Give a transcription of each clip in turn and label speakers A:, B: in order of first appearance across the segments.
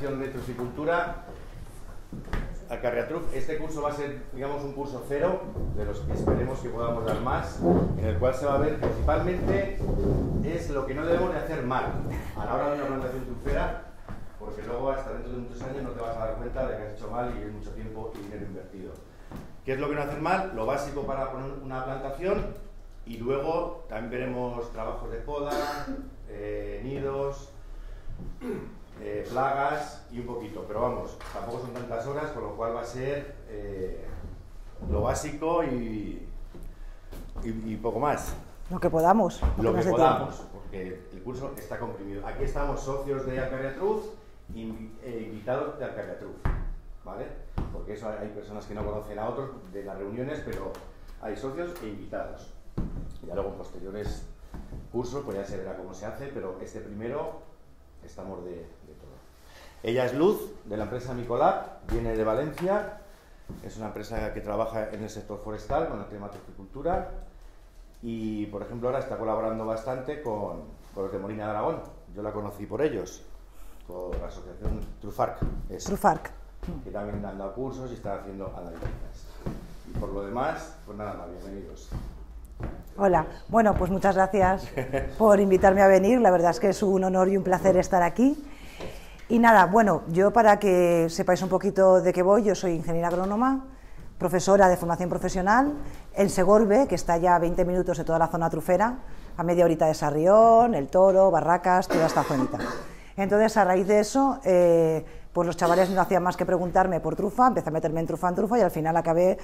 A: implantación de truficultura, Alcarriatruf, este curso va a ser, digamos, un curso cero, de los que esperemos que podamos dar más, en el cual se va a ver principalmente es lo que no debemos de hacer mal a la hora de una plantación trufera, porque luego hasta dentro de muchos años no te vas a dar cuenta de que has hecho mal y es mucho tiempo y dinero invertido. ¿Qué es lo que no hacer mal? Lo básico para poner una plantación y luego también veremos trabajos de poda, eh, nidos, eh, plagas y un poquito, pero vamos, tampoco son tantas horas, con lo cual va a ser eh, lo básico y, y, poco más.
B: Lo que podamos.
A: Lo que podamos, porque el curso está comprimido. Aquí estamos socios de Alcaria Truth e invitados de Alcaria Truth, ¿vale? Porque eso hay personas que no conocen a otros de las reuniones, pero hay socios e invitados. Ya luego en posteriores cursos, pues ya se verá cómo se hace, pero este primero estamos de. Ella es Luz, de la empresa Micolab, viene de Valencia, es una empresa que trabaja en el sector forestal, con el tema de agricultura, y por ejemplo ahora está colaborando bastante con, con los de Molina de Aragón. Yo la conocí por ellos, por la asociación Trufarc.
B: Trufarc.
A: Que también han dado cursos y están haciendo analíticas. Y por lo demás, pues nada más, bienvenidos.
B: Hola, bueno, pues muchas gracias por invitarme a venir. La verdad es que es un honor y un placer estar aquí. Y nada, bueno, yo para que sepáis un poquito de qué voy, yo soy ingeniera agrónoma, profesora de formación profesional en Segorbe, que está ya a 20 minutos de toda la zona trufera, a media horita de Sarrión, El Toro, Barracas, toda esta zonita. Entonces, a raíz de eso, eh, pues los chavales no hacían más que preguntarme por trufa, empecé a meterme en trufa en trufa y al final acabé,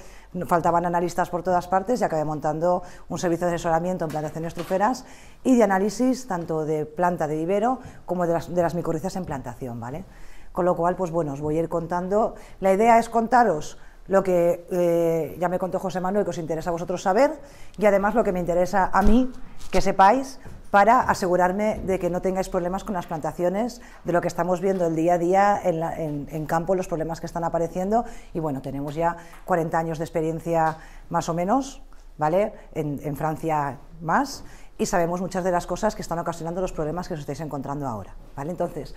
B: faltaban analistas por todas partes y acabé montando un servicio de asesoramiento en plantaciones truferas y de análisis tanto de planta de vivero como de las, micorrizas en plantación, ¿vale? Con lo cual, pues bueno, os voy a ir contando. La idea es contaros lo que eh, ya me contó José Manuel que os interesa a vosotros saber y además lo que me interesa a mí que sepáis para asegurarme de que no tengáis problemas con las plantaciones, de lo que estamos viendo el día a día en, campo, los problemas que están apareciendo. Y bueno, tenemos ya 40 años de experiencia más o menos, ¿vale? En, en Francia más, y sabemos muchas de las cosas que están ocasionando los problemas que os estáis encontrando ahora, ¿vale? Entonces,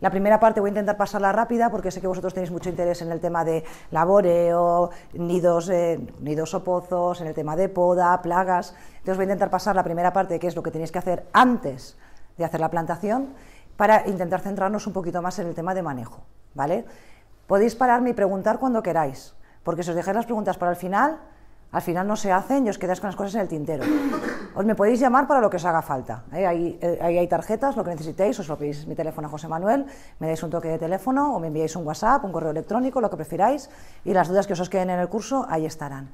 B: la primera parte voy a intentar pasarla rápida porque sé que vosotros tenéis mucho interés en el tema de laboreo, nidos, eh, nidos o pozos, en el tema de poda, plagas. Entonces voy a intentar pasar la primera parte, que es lo que tenéis que hacer antes de hacer la plantación, para intentar centrarnos un poquito más en el tema de manejo. ¿vale? Podéis pararme y preguntar cuando queráis, porque si os dejáis las preguntas para el final, al final no se hacen y os quedáis con las cosas en el tintero. Os me podéis llamar para lo que os haga falta. ¿eh? Ahí, eh, ahí, hay tarjetas, lo que necesitéis, os lo pedís mi teléfono a José Manuel, me dais un toque de teléfono o me enviáis un WhatsApp, un correo electrónico, lo que prefiráis, y las dudas que os, queden en el curso, ahí estarán.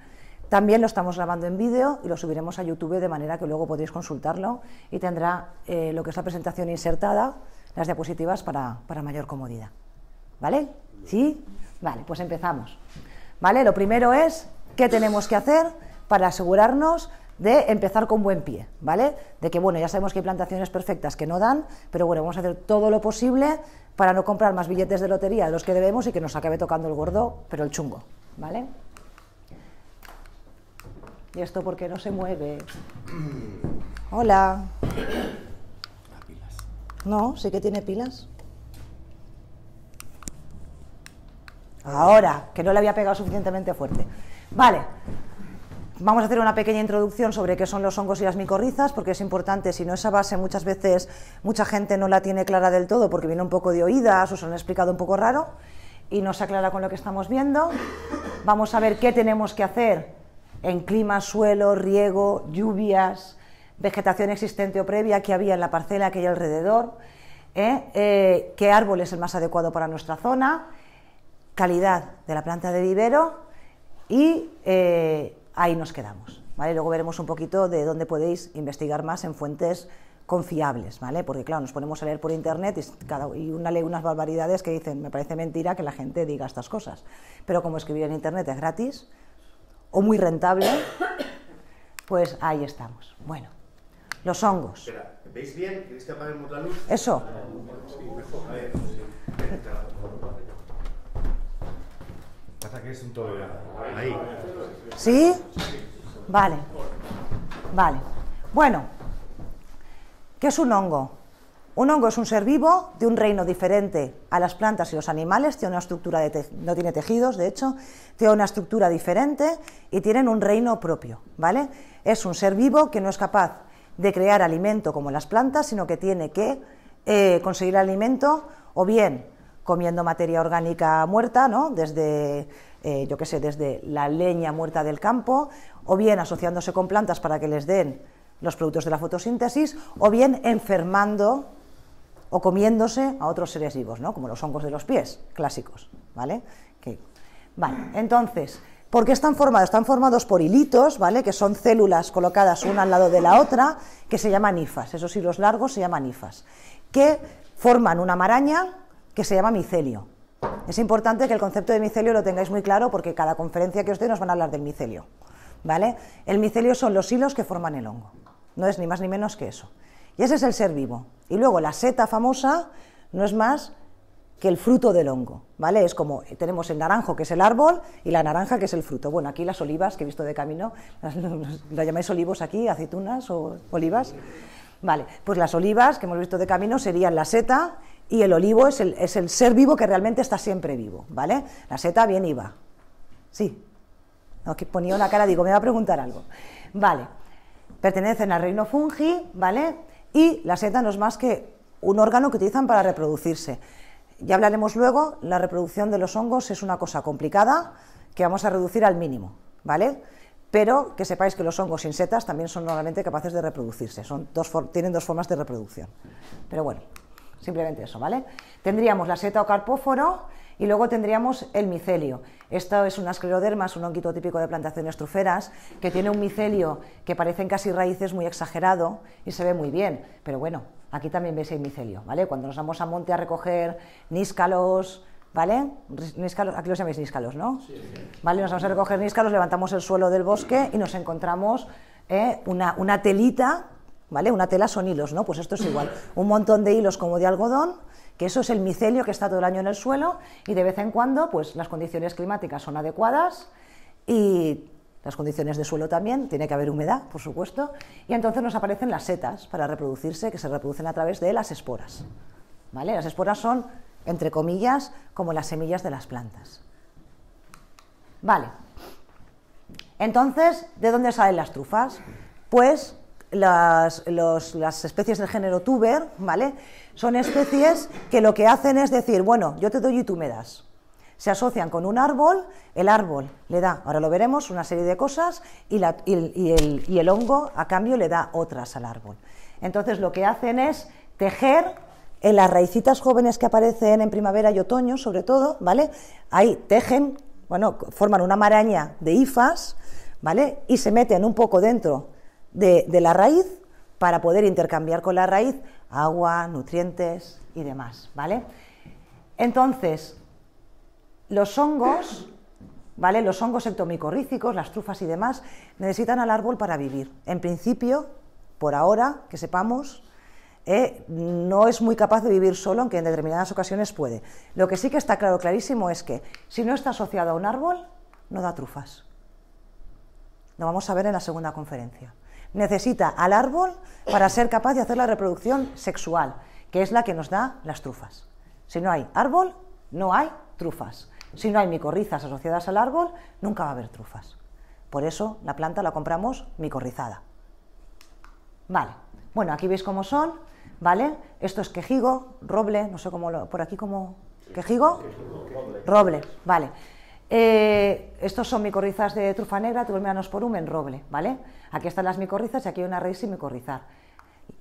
B: También lo estamos grabando en vídeo y lo subiremos a YouTube de manera que luego podéis consultarlo y tendrá eh, lo que es la presentación insertada, las diapositivas para, para mayor comodidad. ¿Vale? ¿Sí? Vale, pues empezamos. ¿Vale? Lo primero es qué tenemos que hacer para asegurarnos de empezar con buen pie, ¿vale? De que, bueno, ya sabemos que hay plantaciones perfectas que no dan, pero bueno, vamos a hacer todo lo posible para no comprar más billetes de lotería de los que debemos y que nos acabe tocando el gordo, pero el chungo, ¿vale? ¿Y esto por qué no se mueve? Hola. No, sí que tiene pilas. Ahora, que no le había pegado suficientemente fuerte. Vale, vamos a hacer una pequeña introducción sobre qué son los hongos y las micorrizas, porque es importante, si no esa base muchas veces mucha gente no la tiene clara del todo porque viene un poco de oídas o se lo han explicado un poco raro y no se aclara con lo que estamos viendo. Vamos a ver qué tenemos que hacer en clima, suelo, riego, lluvias, vegetación existente o previa que había en la parcela que hay alrededor, ¿eh? Eh, qué árbol es el más adecuado para nuestra zona, calidad de la planta de vivero y eh, ahí nos quedamos. ¿vale? Luego veremos un poquito de dónde podéis investigar más en fuentes confiables, ¿vale? Porque claro, nos ponemos a leer por internet y, cada, y una lee unas barbaridades que dicen, me parece mentira que la gente diga estas cosas. Pero como escribir en internet es gratis o muy rentable, pues ahí estamos. Bueno, los hongos.
A: ¿veis bien? ¿Queréis que apaguemos la luz?
B: Eso.
A: Pasa que es un todo ahí.
B: ¿Sí? Vale. Vale. Bueno, ¿qué es un hongo? Un hongo es un ser vivo de un reino diferente a las plantas y los animales, tiene una estructura de no tiene tejidos, de hecho, tiene una estructura diferente y tienen un reino propio, ¿vale? Es un ser vivo que no es capaz de crear alimento como las plantas, sino que tiene que eh, conseguir alimento o bien comiendo materia orgánica muerta, ¿no? Desde, eh, yo qué sé, desde la leña muerta del campo, o bien asociándose con plantas para que les den los productos de la fotosíntesis, o bien enfermando o comiéndose a otros seres vivos, ¿no? como los hongos de los pies, clásicos. ¿vale? vale, entonces, ¿por qué están formados? Están formados por hilitos, ¿vale? que son células colocadas una al lado de la otra, que se llaman hifas. Esos hilos largos se llaman hifas, que forman una maraña que se llama micelio. Es importante que el concepto de micelio lo tengáis muy claro porque cada conferencia que os doy nos van a hablar del micelio. ¿vale? El micelio son los hilos que forman el hongo. No es ni más ni menos que eso. Y ese es el ser vivo. Y luego la seta famosa no es más que el fruto del hongo, ¿vale? Es como tenemos el naranjo, que es el árbol, y la naranja, que es el fruto. Bueno, aquí las olivas que he visto de camino, ¿la llamáis olivos aquí, aceitunas o olivas? Vale, pues las olivas que hemos visto de camino serían la seta y el olivo es el, ser vivo que realmente está siempre vivo, ¿vale? La seta bien iba. Sí. No, que ponía una cara, digo, me va a preguntar algo. Vale. Pertenecen al reino fungi, ¿vale? Y la seta no es más que un órgano que utilizan para reproducirse. Ya hablaremos luego, la reproducción de los hongos es una cosa complicada que vamos a reducir al mínimo, ¿vale? Pero que sepáis que los hongos sin setas también son normalmente capaces de reproducirse, son dos tienen dos formas de reproducción. Pero bueno, simplemente eso, ¿vale? Tendríamos la seta o carpóforo y luego tendríamos el micelio. Esto es una escleroderma, es un honguito típico de plantaciones truferas, que tiene un micelio que parecen casi raíces muy exagerado y se ve muy bien. Pero bueno, aquí también veis el micelio, ¿vale? Cuando nos vamos a monte a recoger níscalos, ¿vale? Níscalos, aquí los llamáis níscalos, ¿no? Sí, ¿Vale? Nos vamos a recoger níscalos, levantamos el suelo del bosque y nos encontramos eh, una, una telita, ¿vale? Una tela son hilos, ¿no? Pues esto es igual, un montón de hilos como de algodón que eso es el micelio que está todo el año en el suelo y de vez en cuando pues las condiciones climáticas son adecuadas y las condiciones de suelo también, tiene que haber humedad, por supuesto, y entonces nos aparecen las setas para reproducirse, que se reproducen a través de las esporas. ¿Vale? Las esporas son, entre comillas, como las semillas de las plantas. Vale. Entonces, ¿de dónde salen las trufas? Pues las, las especies del género tuber, ¿vale? Son especies que lo que hacen es decir, bueno, yo te doy y tú me das. Se asocian con un árbol, el árbol le da, ahora lo veremos, una serie de cosas y, el, hongo a cambio le da otras al árbol. Entonces lo que hacen es tejer en las raicitas jóvenes que aparecen en primavera y otoño, sobre todo, ¿vale? Ahí tejen, bueno, forman una maraña de hifas, ¿vale? Y se meten un poco dentro de, la raíz para poder intercambiar con la raíz agua, nutrientes y demás, ¿vale? Entonces, los hongos, ¿vale? Los hongos ectomicorrícicos, las trufas y demás, necesitan al árbol para vivir. En principio, por ahora, que sepamos, eh, no es muy capaz de vivir solo, aunque en determinadas ocasiones puede. Lo que sí que está claro, clarísimo, es que si no está asociado a un árbol, no da trufas. Lo vamos a ver en la segunda conferencia necesita al árbol para ser capaz de hacer la reproducción sexual, que es la que nos da las trufas. Si no hay árbol, no hay trufas. Si no hay micorrizas asociadas al árbol, nunca va a haber trufas. Por eso la planta la compramos micorrizada. Vale. Bueno, aquí veis cómo son, ¿vale? Esto es quejigo, roble, no sé cómo lo, por aquí como quejigo, roble, vale. Eh, estos son micorrizas de trufa negra, por en roble, ¿vale? Aquí están las micorrizas y aquí hay una raíz sin micorrizar.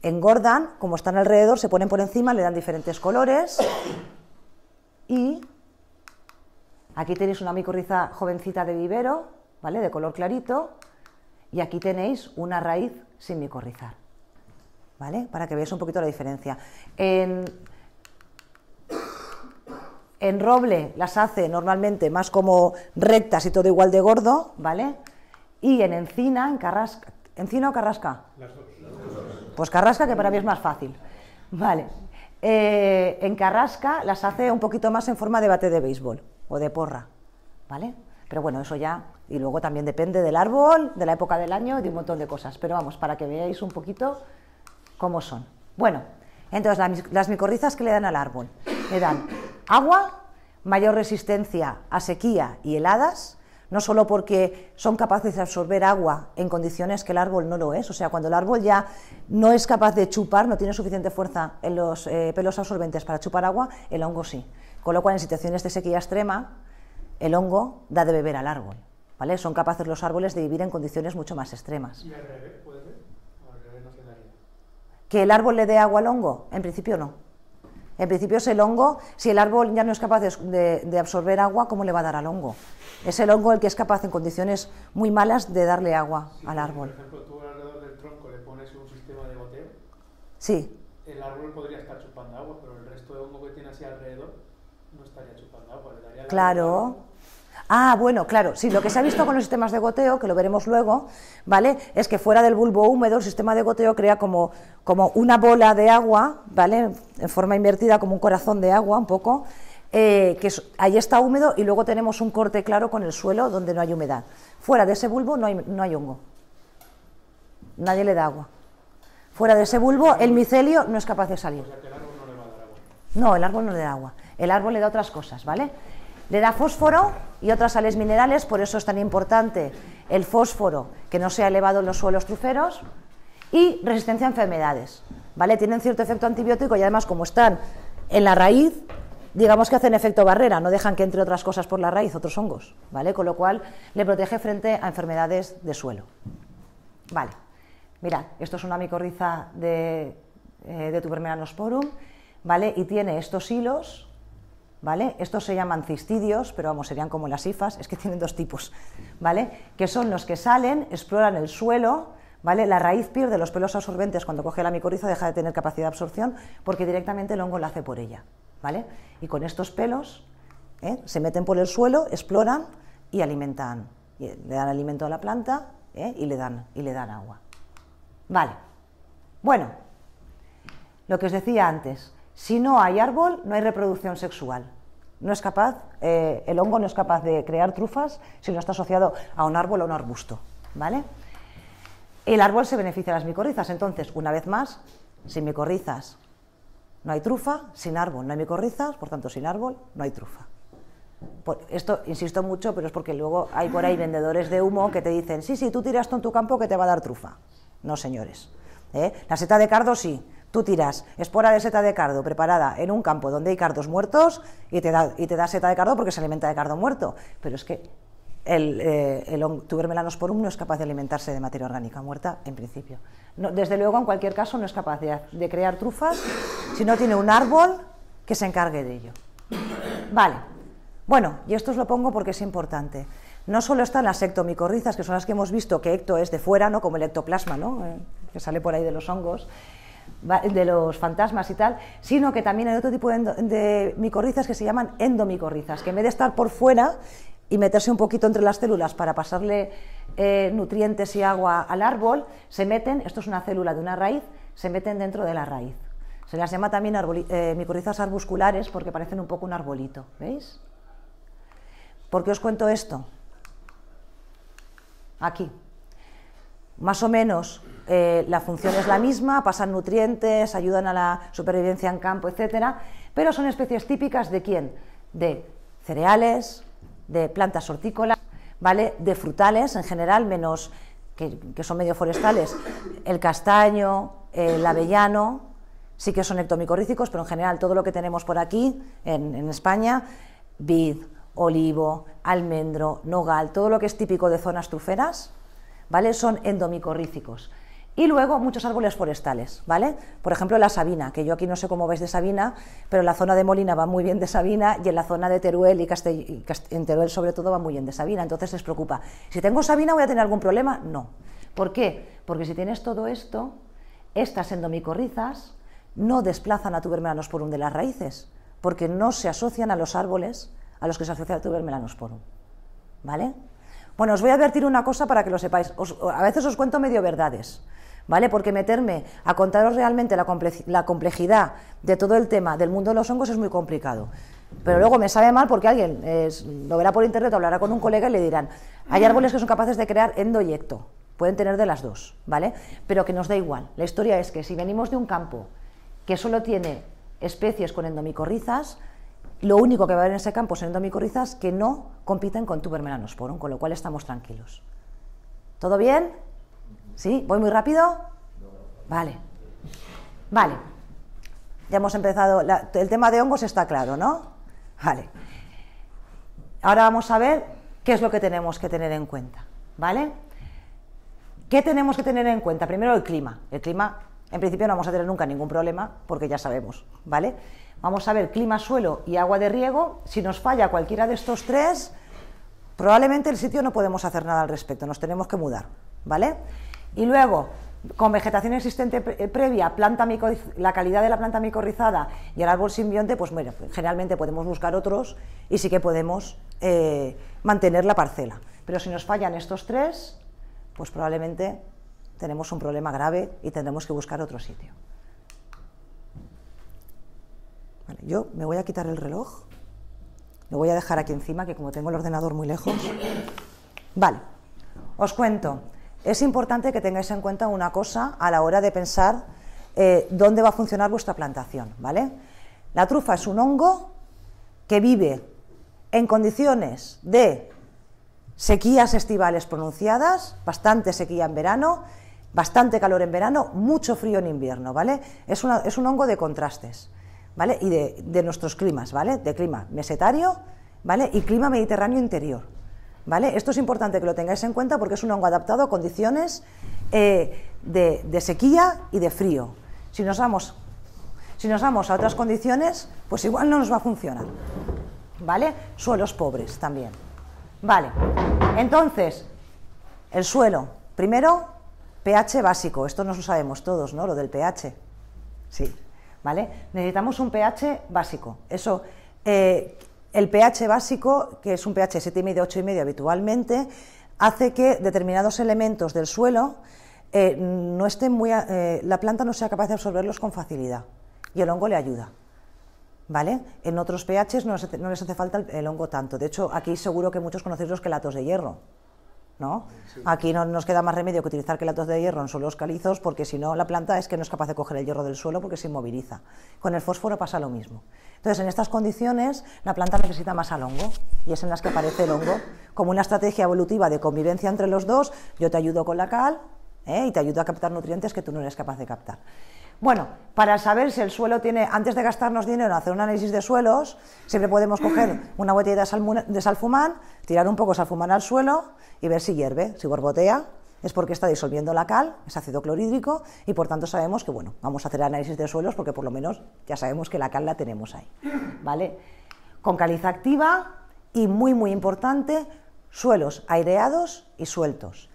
B: Engordan, como están alrededor, se ponen por encima, le dan diferentes colores y aquí tenéis una micorriza jovencita de vivero, ¿vale? De color clarito y aquí tenéis una raíz sin micorrizar, ¿vale? Para que veáis un poquito la diferencia. En, en roble las hace normalmente más como rectas y todo igual de gordo, ¿vale? Y en encina, en carrasca. ¿Encina o carrasca? Las dos. Pues carrasca, que para mí es más fácil. Vale. Eh, en carrasca las hace un poquito más en forma de bate de béisbol o de porra, ¿vale? Pero bueno, eso ya. Y luego también depende del árbol, de la época del año y de un montón de cosas. Pero vamos, para que veáis un poquito cómo son. Bueno, Entonces, las micorrizas que le dan al árbol, le dan agua, mayor resistencia a sequía y heladas, no solo porque son capaces de absorber agua en condiciones que el árbol no lo es, o sea, cuando el árbol ya no es capaz de chupar, no tiene suficiente fuerza en los eh, pelos absorbentes para chupar agua, el hongo sí. Con lo cual, en situaciones de sequía extrema, el hongo da de beber al árbol. ¿vale? Son capaces los árboles de vivir en condiciones mucho más extremas.
C: ¿Y al revés, puede ser? al revés no se daría?
B: ¿Que el árbol le dé agua al hongo? En principio no. En principio es el hongo, si el árbol ya no es capaz de, absorber agua, ¿cómo le va a dar al hongo? Es el hongo el que es capaz en condiciones muy malas de darle agua al árbol.
C: Por ejemplo, tú alrededor del tronco le pones un sistema de goteo.
B: Sí.
C: El árbol podría estar chupando agua, pero el resto de hongo que tiene así alrededor no estaría chupando agua. Le daría
B: claro. Ah, bueno, claro, sí, lo que se ha visto con los sistemas de goteo, que lo veremos luego, ¿vale? Es que fuera del bulbo húmedo el sistema de goteo crea como, como una bola de agua, ¿vale? En forma invertida, como un corazón de agua, un poco, eh, que ahí está húmedo y luego tenemos un corte claro con el suelo donde no hay humedad. Fuera de ese bulbo no hay, no hay hongo. Nadie le da agua. Fuera de ese bulbo el micelio no es capaz de salir.
C: O sea, que el árbol no le va a dar agua.
B: No, el árbol no le da agua. El árbol le da otras cosas, ¿vale? Le da fósforo y otras sales minerales, por eso es tan importante el fósforo que no sea elevado en los suelos truferos y resistencia a enfermedades. ¿vale? Tienen cierto efecto antibiótico y además como están en la raíz, digamos que hacen efecto barrera, no dejan que entre otras cosas por la raíz otros hongos, ¿vale? Con lo cual le protege frente a enfermedades de suelo. Vale, mirad, esto es una micorriza de, eh, de ¿vale? Y tiene estos hilos ¿vale? Estos se llaman cistidios, pero vamos, serían como las ifas, es que tienen dos tipos, ¿vale? Que son los que salen, exploran el suelo, ¿vale? La raíz pierde los pelos absorbentes cuando coge la micorriza, deja de tener capacidad de absorción porque directamente el hongo la hace por ella, ¿vale? Y con estos pelos ¿eh? se meten por el suelo, exploran y alimentan, le dan alimento a la planta ¿eh? y, le dan, y le dan agua. Vale. Bueno, lo que os decía antes, si no hay árbol, no hay reproducción sexual. No es capaz, eh, el hongo no es capaz de crear trufas si no está asociado a un árbol o a un arbusto. ¿vale? El árbol se beneficia de las micorrizas, entonces, una vez más, sin micorrizas no hay trufa, sin árbol no hay micorrizas, por tanto, sin árbol no hay trufa. esto insisto mucho, pero es porque luego hay por ahí vendedores de humo que te dicen, sí, sí, tú tiras esto en tu campo que te va a dar trufa. No, señores. ¿eh? La seta de cardo sí, Tú tiras espora de seta de cardo preparada en un campo donde hay cardos muertos y te da, y te da seta de cardo porque se alimenta de cardo muerto. Pero es que el, eh, el tubermelanosporum no es capaz de alimentarse de materia orgánica muerta en principio. desde luego, en cualquier caso, no es capaz de, crear trufas si no tiene un árbol que se encargue de ello. Vale. Bueno, y esto os lo pongo porque es importante. No solo están las ectomicorrizas, que son las que hemos visto que ecto es de fuera, ¿no? como el ectoplasma, ¿no? Eh, que sale por ahí de los hongos, de los fantasmas y tal, sino que también hay otro tipo de, micorrizas que se llaman endomicorrizas, que en vez de estar por fuera y meterse un poquito entre las células para pasarle eh, nutrientes y agua al árbol, se meten, esto es una célula de una raíz, se meten dentro de la raíz. Se las llama también eh, micorrizas arbusculares porque parecen un poco un arbolito, ¿veis? ¿Por qué os cuento esto? Aquí. Más o menos eh, la función es la misma, pasan nutrientes, ayudan a la supervivencia en campo, etcétera, pero son especies típicas de quién? De cereales, de plantas hortícolas, ¿vale? De frutales en general, menos que, son medio forestales, el castaño, el avellano, sí que son ectomicorrícicos, pero en general todo lo que tenemos por aquí en, en España, vid, olivo, almendro, nogal, todo lo que es típico de zonas truferas, ¿vale? Son endomicorríficos. Y luego muchos árboles forestales, ¿vale? Por ejemplo, la sabina, que yo aquí no sé cómo veis de sabina, pero en la zona de Molina va muy bien de sabina y en la zona de Teruel y, Castell en Teruel sobre todo va muy bien de sabina. Entonces les preocupa, si tengo sabina voy a tener algún problema? No. ¿Por qué? Porque si tienes todo esto, estas endomicorrizas no desplazan a tubermelanosporum de las raíces, porque no se asocian a los árboles a los que se asocia el tubermelanosporum. ¿Vale? Bueno, os voy a advertir una cosa para que lo sepáis. a veces os cuento medio verdades. ¿vale? Porque meterme a contaros realmente la, complejidad de todo el tema del mundo de los hongos es muy complicado. Pero luego me sabe mal porque alguien lo verá por internet hablará con un colega y le dirán, hay árboles que son capaces de crear endoyecto, pueden tener de las dos, ¿vale? Pero que nos da igual. La historia es que si venimos de un campo que solo tiene especies con endomicorrizas, lo único que va a haber en ese campo son endomicorrizas que no compiten con tubermelanosporum, con lo cual estamos tranquilos. ¿Todo bien? ¿Sí? ¿Voy muy rápido? Vale. Vale. Ya hemos empezado. el tema de hongos está claro, ¿no? Vale. Ahora vamos a ver qué es lo que tenemos que tener en cuenta. ¿Vale? ¿Qué tenemos que tener en cuenta? Primero el clima. El clima, en principio, no vamos a tener nunca ningún problema porque ya sabemos. ¿Vale? Vamos a ver clima, suelo y agua de riego. Si nos falla cualquiera de estos tres, probablemente el sitio no podemos hacer nada al respecto, nos tenemos que mudar, ¿vale? Y luego, con vegetación existente eh, previa, planta la calidad de la planta micorrizada y el árbol simbionte, pues bueno, generalmente podemos buscar otros y sí que podemos eh, mantener la parcela. Pero si nos fallan estos tres, pues probablemente tenemos un problema grave y tendremos que buscar otro sitio. Yo me voy a quitar el reloj. Lo voy a dejar aquí encima, que como tengo el ordenador muy lejos. Vale, os cuento. Es importante que tengáis en cuenta una cosa a la hora de pensar eh, dónde va a funcionar vuestra plantación. ¿vale? La trufa es un hongo que vive en condiciones de sequías estivales pronunciadas, bastante sequía en verano, bastante calor en verano, mucho frío en invierno. ¿vale? Es, es un hongo de contrastes. ¿Vale? Y de, nuestros climas, ¿vale? De clima mesetario, ¿vale? Y clima mediterráneo interior, ¿vale? Esto es importante que lo tengáis en cuenta porque es un hongo adaptado a condiciones eh, de, sequía y de frío. Si nos, vamos, si nos vamos a otras condiciones, pues igual no nos va a funcionar, ¿vale? Suelos pobres también. Vale, entonces, el suelo, primero, pH básico, esto no lo sabemos todos, ¿no? Lo del pH, sí. Necesitamos un pH básico. Eso, eh, el pH básico, que es un pH 7,5, 8,5 habitualmente, hace que determinados elementos del suelo eh, no estén muy, eh, la planta no sea capaz de absorberlos con facilidad y el hongo le ayuda. ¿Vale? En otros pHs no, les hace falta el, el, hongo tanto. De hecho, aquí seguro que muchos conocéis los quelatos de hierro. ¿No? Aquí no nos queda más remedio que utilizar quelatos de hierro en suelos calizos porque si no la planta es que no es capaz de coger el hierro del suelo porque se inmoviliza. Con el fósforo pasa lo mismo. Entonces, en estas condiciones, la planta necesita más al hongo y es en las que aparece el hongo como una estrategia evolutiva de convivencia entre los dos. Yo te ayudo con la cal ¿eh? y te ayudo a captar nutrientes que tú no eres capaz de captar. Bueno, para saber si el suelo tiene, antes de gastarnos dinero en hacer un análisis de suelos, siempre podemos coger una botella de salfumán, tirar un poco de salfumán al suelo y ver si hierve. Si borbotea, es porque está disolviendo la cal, es ácido clorhídrico, y por tanto sabemos que, bueno, vamos a hacer análisis de suelos porque por lo menos ya sabemos que la cal la tenemos ahí. ¿Vale? Con caliza activa y, muy, muy importante, suelos aireados y sueltos.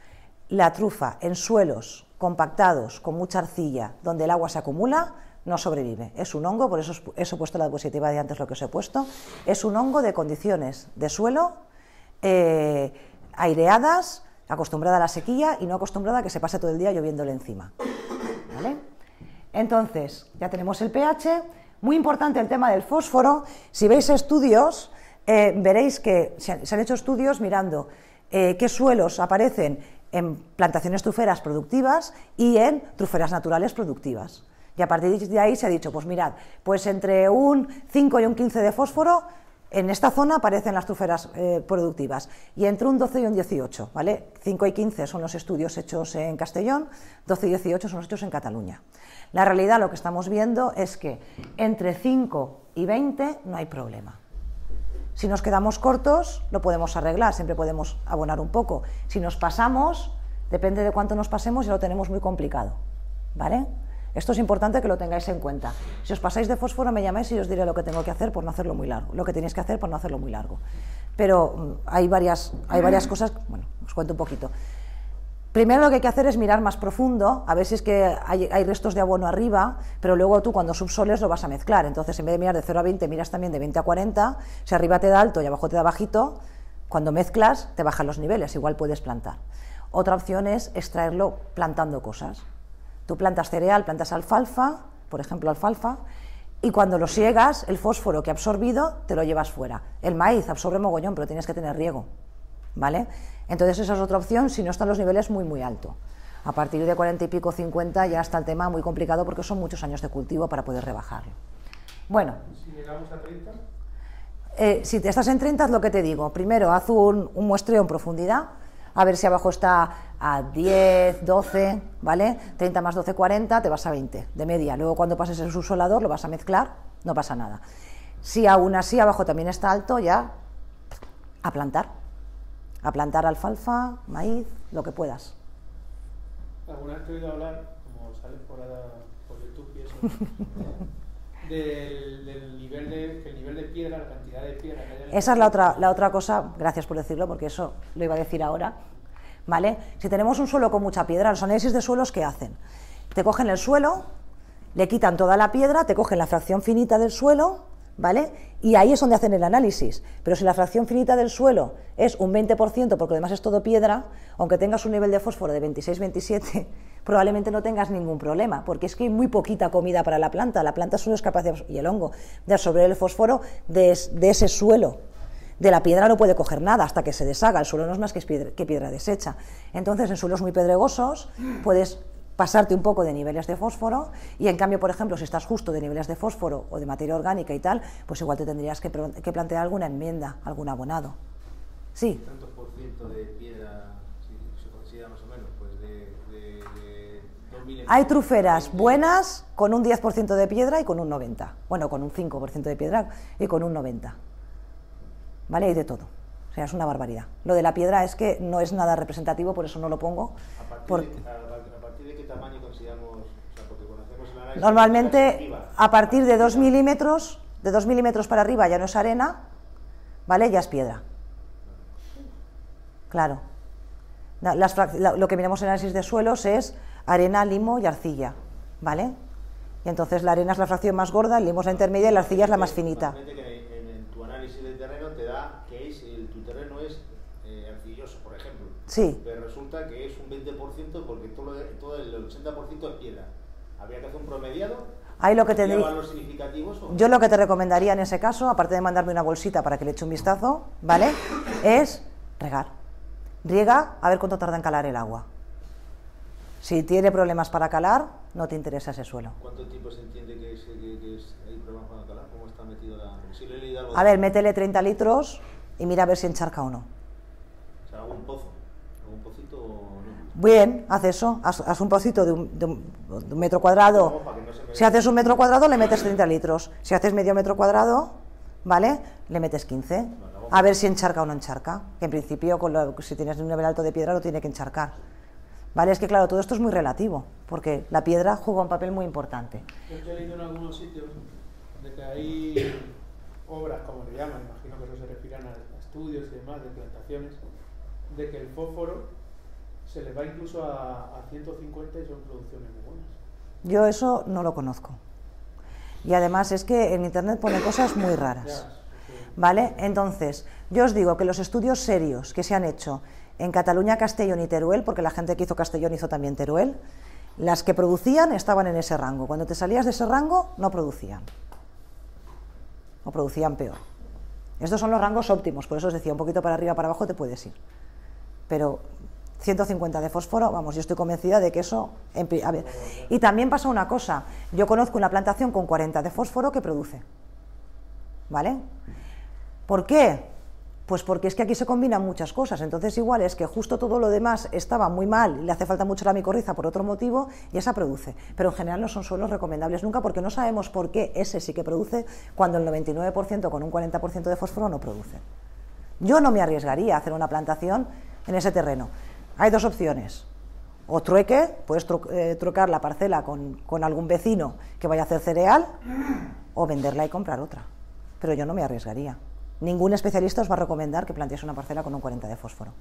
B: La trufa en suelos compactados, con mucha arcilla, donde el agua se acumula, no sobrevive. Es un hongo, por eso he puesto la diapositiva de antes lo que os he puesto, es un hongo de condiciones de suelo eh, aireadas, acostumbrada a la sequía y no acostumbrada a que se pase todo el día lloviéndole encima. Entonces, ya tenemos el pH. Muy importante el tema del fósforo. Si veis estudios, eh, veréis que se han, hecho estudios mirando eh, qué suelos aparecen en plantaciones truferas productivas y en truferas naturales productivas. Y a partir de ahí se ha dicho, pues mirad, pues entre un 5 y un 15 de fósforo en esta zona aparecen las truferas eh, productivas y entre un 12 y un 18, ¿vale? 5 y 15 son los estudios hechos en Castellón, 12 y 18 son los hechos en Cataluña. La realidad lo que estamos viendo es que entre 5 y 20 no hay problema. Si nos quedamos cortos, lo podemos arreglar, siempre podemos abonar un poco. Si nos pasamos, depende de cuánto nos pasemos, ya lo tenemos muy complicado. ¿Vale? Esto es importante que lo tengáis en cuenta. Si os pasáis de fósforo, me llamáis y os diré lo que tengo que hacer por no hacerlo muy largo, lo que tenéis que hacer por no hacerlo muy largo. Pero mm, hay varias, hay varias cosas, bueno, os cuento un poquito. Primero lo que hay que hacer es mirar más profundo, a ver si es que hay, restos de abono arriba, pero luego tú cuando subsoles lo vas a mezclar. Entonces, en vez de mirar de 0 a 20, miras también de 20 a 40. Si arriba te da alto y abajo te da bajito, cuando mezclas te bajan los niveles, igual puedes plantar. Otra opción es extraerlo plantando cosas. Tú plantas cereal, plantas alfalfa, por ejemplo alfalfa, y cuando lo siegas, el fósforo que ha absorbido te lo llevas fuera. El maíz absorbe mogollón, pero tienes que tener riego. ¿Vale? Entonces esa es otra opción si no están los niveles muy muy alto. A partir de 40 y pico, 50 ya está el tema muy complicado porque son muchos años de cultivo para poder rebajarlo. Bueno.
C: Si llegamos a 30.
B: Eh, si te estás en 30, es lo que te digo. Primero, haz un, un, muestreo en profundidad, a ver si abajo está a 10, 12, ¿vale? 30 más 12, 40, te vas a 20 de media. Luego, cuando pases el subsolador, lo vas a mezclar, no pasa nada. Si aún así abajo también está alto, ya a plantar. A plantar alfalfa, maíz, lo que puedas.
C: ¿Alguna vez te he oído hablar, como sales por, por YouTube y eso, del, del, nivel de, que el nivel de piedra, la cantidad de piedra que hay
B: Esa es la otra, la otra cosa, gracias por decirlo, porque eso lo iba a decir ahora. ¿Vale? Si tenemos un suelo con mucha piedra, los análisis de suelos, ¿qué hacen? Te cogen el suelo, le quitan toda la piedra, te cogen la fracción finita del suelo, ¿vale? Y ahí es donde hacen el análisis. Pero si la fracción finita del suelo es un 20%, porque además es todo piedra, aunque tengas un nivel de fósforo de 26-27, probablemente no tengas ningún problema, porque es que hay muy poquita comida para la planta. La planta solo es capaz, de, y el hongo, de absorber el fósforo de, de, ese suelo. De la piedra no puede coger nada hasta que se deshaga. El suelo no es más que piedra, que piedra deshecha. Entonces, en suelos muy pedregosos, puedes pasarte un poco de niveles de fósforo y en cambio, por ejemplo, si estás justo de niveles de fósforo o de materia orgánica y tal, pues igual te tendrías que, que plantear alguna enmienda, algún abonado. Sí.
D: ¿Cuántos por ciento de piedra si se considera más o menos? Pues de, de, de 2000
B: Hay truferas buenas con un 10% de piedra y con un 90%. Bueno, con un 5% de piedra y con un 90%. ¿Vale? Hay de todo. O sea, es una barbaridad. Lo de la piedra es que no es nada representativo, por eso no lo pongo.
D: ¿A partir,
B: Por-
D: de, a, a partir de qué tamaño consideramos? O sea, porque cuando hacemos el análisis.
B: Normalmente, a partir de 2 milímetros, de 2 milímetros para arriba ya no es arena, ¿vale? Ya es piedra. Claro. Las lo que miramos en análisis de suelos es arena, limo y arcilla, ¿vale? Y entonces la arena es la fracción más gorda, el limo es la intermedia y la arcilla es la más finita.
D: Que en, en tu análisis del terreno te da que es, el- tu terreno es eh, arcilloso, por ejemplo.
B: Sí.
D: Pero resulta que es un 20% porque todo, todo el 80% es piedra. Habría que hacer un promediado.
B: Ahí lo que
D: ¿Habría
B: tendría-
D: valores significativos o?
B: Yo lo que te recomendaría en ese caso, aparte de mandarme una bolsita para que le eche un vistazo, ¿vale? Es regar. Riega a ver cuánto tarda en calar el agua. Si tiene problemas para calar, no te interesa ese suelo.
D: ¿Cuánto tiempo se entiende que, es, que, que es, hay problemas para calar? ¿Cómo está metido la.? Si le he leído algo
B: A
D: de-
B: ver, métele 30 litros y mira a ver si encharca o no.
D: O sea, algún pozo. ¿Algún pocito o no?
B: Bien, haz eso, haz, haz un pocito de un, de un- de un metro cuadrado.
D: No
B: Si haces un metro cuadrado, le metes 30 litros. Si haces medio metro cuadrado, ¿vale? Le metes 15. A ver si encharca o no encharca. Que en principio, con lo- si tienes un nivel alto de piedra, lo tiene que encharcar. ¿Vale? Es que claro, todo esto es muy relativo, porque la piedra juega un papel muy importante.
C: Yo he leído en algunos sitios de que hay obras, como le llaman, imagino que eso se refieren a a estudios y demás, de plantaciones, de que el fósforo se le va incluso a, a 150 y son producciones muy buenas.
B: Yo eso no lo conozco. Y además es que en Internet pone cosas muy raras. ¿Vale? Entonces, yo os digo que los estudios serios que se han hecho en Cataluña, Castellón y Teruel, porque la gente que hizo Castellón hizo también Teruel, las que producían estaban en ese rango. Cuando te salías de ese rango, no producían. O producían peor. Estos son los rangos óptimos, por eso os decía, un poquito para arriba, para abajo te puedes ir. Pero 150 de fósforo, vamos, yo estoy convencida de que eso... a ver. Y también pasa una cosa, yo conozco una plantación con 40 de fósforo que produce. ¿Vale? ¿Por qué? Pues porque es que aquí se combinan muchas cosas. Entonces, igual es que justo todo lo demás estaba muy mal le hace falta mucho la micorriza por otro motivo y esa produce. Pero en general no son suelos recomendables nunca porque no sabemos por qué ese sí que produce cuando el 99% con un 40% de fósforo no produce. Yo no me arriesgaría a hacer una plantación en ese terreno. Hay dos opciones. O trueque, puedes eh, trucar la parcela con, con algún vecino que vaya a hacer cereal, o venderla y comprar otra. Pero yo no me arriesgaría. Ningún especialista os va a recomendar que planteéis una parcela con un 40 de fósforo.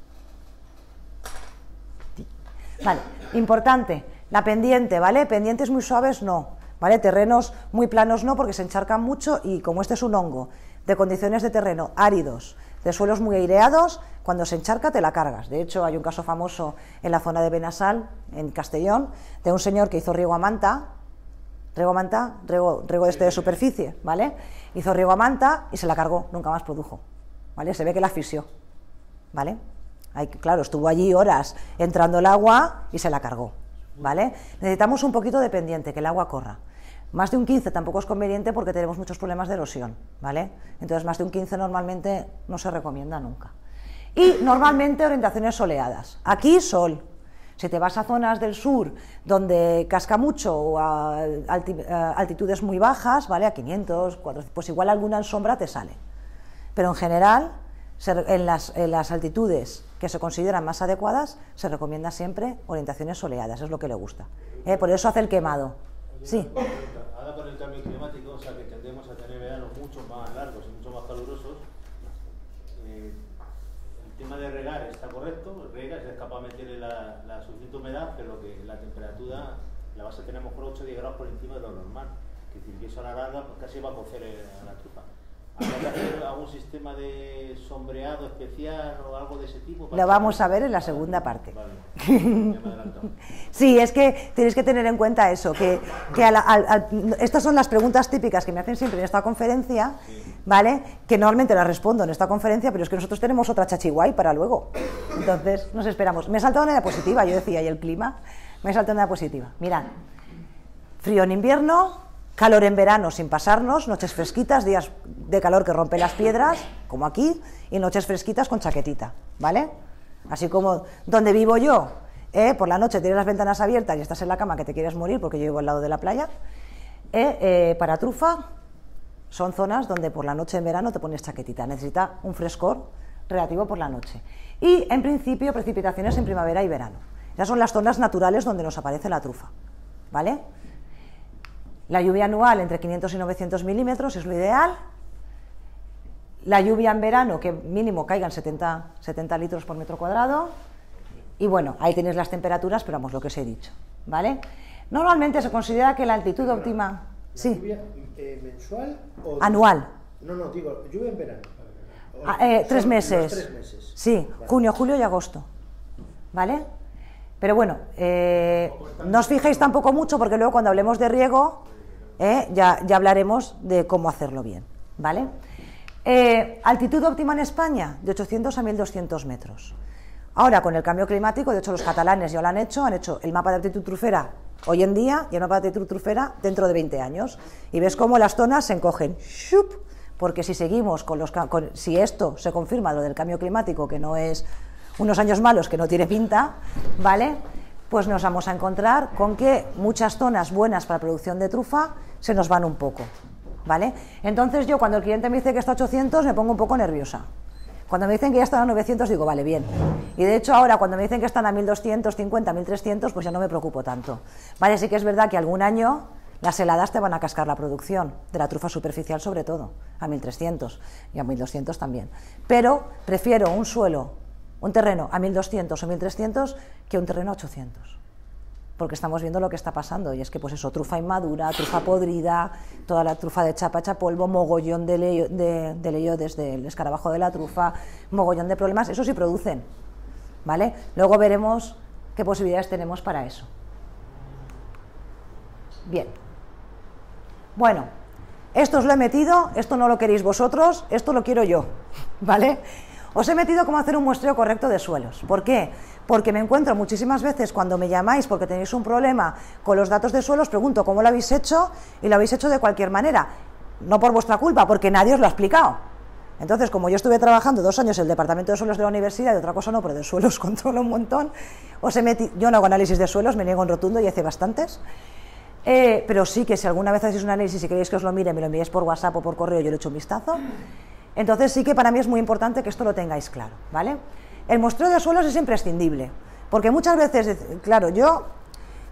B: Vale, importante, la pendiente, ¿vale? Pendientes muy suaves no, ¿vale? Terrenos muy planos no, porque se encharcan mucho y como este es un hongo de condiciones de terreno áridos, de suelos muy aireados, cuando se encharca te la cargas. De hecho, hay un caso famoso en la zona de Benasal, en Castellón, de un señor que hizo riego a manta, riego a manta, riego, riego este de superficie, ¿vale? Hizo riego a manta y se la cargó, nunca más produjo, ¿vale? Se ve que la asfixió, ¿vale? claro, estuvo allí horas entrando el agua y se la cargó. ¿Vale? Necesitamos un poquito de pendiente, que el agua corra. Más de un 15 tampoco es conveniente porque tenemos muchos problemas de erosión, ¿vale? Entonces más de un 15 normalmente no se recomienda nunca. Y normalmente orientaciones soleadas. Aquí sol. Si te vas a zonas del sur donde casca mucho o a altitudes muy bajas, ¿vale? A 500, 400, pues igual alguna sombra te sale. Pero en general, en las, altitudes que se consideran más adecuadas, se recomienda siempre orientaciones soleadas, es lo que le gusta. ¿eh? Por eso hace el quemado. Sí.
D: Ahora con el cambio climático, o sea que tendemos a tener veranos mucho más largos y mucho más calurosos, eh, el tema de regar está correcto, rega, se es capaz de meterle la, suficiente humedad, pero que la temperatura la vas a tener mejor 8 o 10 grados por encima de lo normal. Es decir, que eso a la larga pues, casi va a cocer a la trufa. ¿Habrá que hacer algún sistema de sombreado especial o algo de ese tipo?
B: Lo vamos a ver en la segunda parte. sí, es que tenéis que tener en cuenta eso, que, estas son las preguntas típicas que me hacen siempre en esta conferencia, ¿vale? Que normalmente las respondo en esta conferencia, pero es que nosotros tenemos otra chachiguay para luego. Entonces, nos esperamos. Me he saltado una diapositiva, yo decía, ¿y el clima? Me he saltado una diapositiva. Mirad, frío en invierno, calor en verano sin pasarnos, noches fresquitas, días de calor que rompe las piedras, como aquí, y noches fresquitas con chaquetita, ¿vale? Así como donde vivo yo, ¿eh? por la noche tienes las ventanas abiertas y estás en la cama que te quieres morir porque yo vivo al lado de la playa, ¿eh? Eh, para trufa son zonas donde por la noche en verano te pones chaquetita, necesita un frescor relativo por la noche. Y en principio precipitaciones en primavera y verano. Esas son las zonas naturales donde nos aparece la trufa, ¿vale? La lluvia anual entre 500 y 900 milímetros es lo ideal. La lluvia en verano, que mínimo caigan 70, 70 litros por metro cuadrado. Y bueno, ahí tienes las temperaturas, pero vamos, lo que os he dicho. ¿Vale? Normalmente se considera que la altitud óptima.
E: Sí. ¿Lluvia eh, mensual o.?
B: Anual.
E: No, no, digo, lluvia en verano.
B: Ah, eh, tres, meses. tres meses. Sí, junio, julio y agosto. ¿Vale? Pero bueno, eh, no os fijéis tampoco mucho porque luego cuando hablemos de riego ¿eh? ya, ya, hablaremos de cómo hacerlo bien. ¿vale? Eh, altitud óptima en España, de 800 a 1200 metros. Ahora, con el cambio climático, de hecho los catalanes ya lo han hecho, han hecho el mapa de altitud trufera hoy en día y el mapa de altitud trufera dentro de 20 años. Y ves cómo las zonas se encogen. Porque si seguimos con los... si esto se confirma, lo del cambio climático, que no es unos años malos, que no tiene pinta, ¿vale? Pues nos vamos a encontrar con que muchas zonas buenas para producción de trufa se nos van un poco. ¿Vale? Entonces yo cuando el cliente me dice que está a 800 me pongo un poco nerviosa. Cuando me dicen que ya están a 900 digo, vale, bien. Y de hecho ahora cuando me dicen que están a 1250, 1300, pues ya no me preocupo tanto. Vale, sí que es verdad que algún año las heladas te van a cascar la producción, de la trufa superficial sobre todo, a 1300 y a 1200 también. Pero prefiero un suelo, un terreno a 1200 o 1300 que un terreno a 800 porque estamos viendo lo que está pasando, y es que pues eso, trufa inmadura, trufa podrida, toda la trufa de chapa hecha polvo, mogollón de, leo, de, desde el escarabajo de la trufa, mogollón de problemas, eso sí producen, ¿vale? Luego veremos qué posibilidades tenemos para eso. Bien. Bueno, esto os lo he metido, esto no lo queréis vosotros, esto lo quiero yo, ¿vale? Os he metido cómo hacer un muestreo correcto de suelos. ¿Por qué? porque me encuentro muchísimas veces cuando me llamáis porque tenéis un problema con los datos de suelos, pregunto cómo lo habéis hecho y lo habéis hecho de cualquier manera, no por vuestra culpa, porque nadie os lo ha explicado. Entonces, como yo estuve trabajando dos años en el departamento de suelos de la universidad, y otra cosa no, pero de suelos controlo un montón, os he metido, yo no hago análisis de suelos, me niego en rotundo y hace bastantes, eh, pero sí que si alguna vez hacéis un análisis y queréis que os lo mire, me lo enviéis por WhatsApp o por correo, yo le echo un vistazo. Entonces sí que para mí es muy importante que esto lo tengáis claro, ¿vale? El muestreo de suelos es imprescindible, porque muchas veces, claro, yo,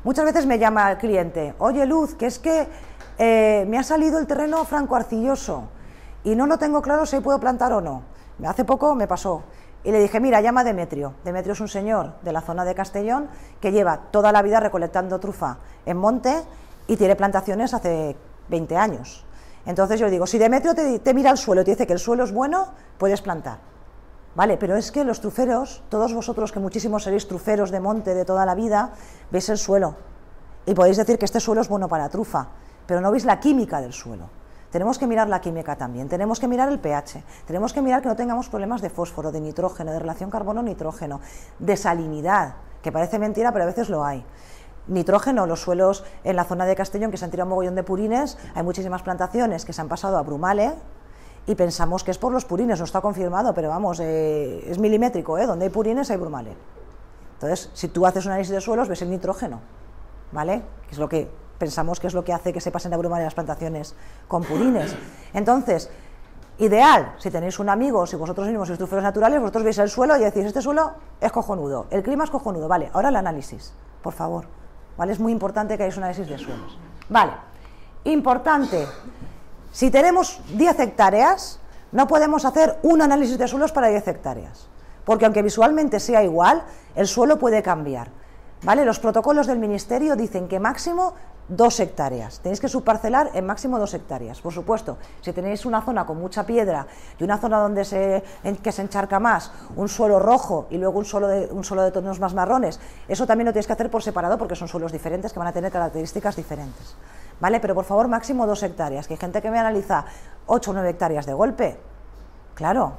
B: muchas veces me llama el cliente, oye Luz, que es que eh, me ha salido el terreno franco-arcilloso y no lo tengo claro si puedo plantar o no. Hace poco me pasó. Y le dije, mira, llama a Demetrio. Demetrio es un señor de la zona de Castellón que lleva toda la vida recolectando trufa en monte y tiene plantaciones hace 20 años. Entonces yo digo, si Demetrio te, mira el suelo y te dice que el suelo es bueno, puedes plantar. Vale, pero es que los truferos, todos vosotros que muchísimos seréis truferos de monte de toda la vida, veis el suelo y podéis decir que este suelo es bueno para trufa, pero no veis la química del suelo. Tenemos que mirar la química también, tenemos que mirar el pH, tenemos que mirar que no tengamos problemas de fósforo, de nitrógeno, de relación carbono-nitrógeno, de salinidad, que parece mentira, pero a veces lo hay. Nitrógeno, los suelos en la zona de Castellón que se han tirado un mogollón de purines, hay muchísimas plantaciones que se han pasado a brumale y pensamos que es por los purines, no está confirmado, pero vamos, eh, es milimétrico, ¿eh? donde hay purines hay brumale. Entonces, si tú haces un análisis de suelos, ves el nitrógeno, ¿vale? Que es lo que pensamos que es lo que hace que se pasen a brumale las plantaciones con purines. Entonces, ideal, si tenéis un amigo, si vosotros mismos sois truferos naturales, vosotros veis el suelo y decís, este suelo es cojonudo, el clima es cojonudo, vale, ahora el análisis, por favor, ¿vale? Es muy importante que hagáis un análisis de suelos. Vale, importante, si tenemos 10 hectáreas, no podemos hacer un análisis de suelos para 10 hectáreas, porque aunque visualmente sea igual, el suelo puede cambiar. ¿Vale? Los protocolos del Ministerio dicen que máximo dos hectáreas. Tenéis que subparcelar en máximo dos hectáreas. Por supuesto, si tenéis una zona con mucha piedra y una zona donde se, que se encharca más, un suelo rojo y luego un suelo, de, un suelo de tonos más marrones, eso también lo tenéis que hacer por separado porque son suelos diferentes que van a tener características diferentes. ¿Vale? Pero por favor, máximo dos hectáreas. Que hay gente que me analiza 8 o 9 hectáreas de golpe. Claro.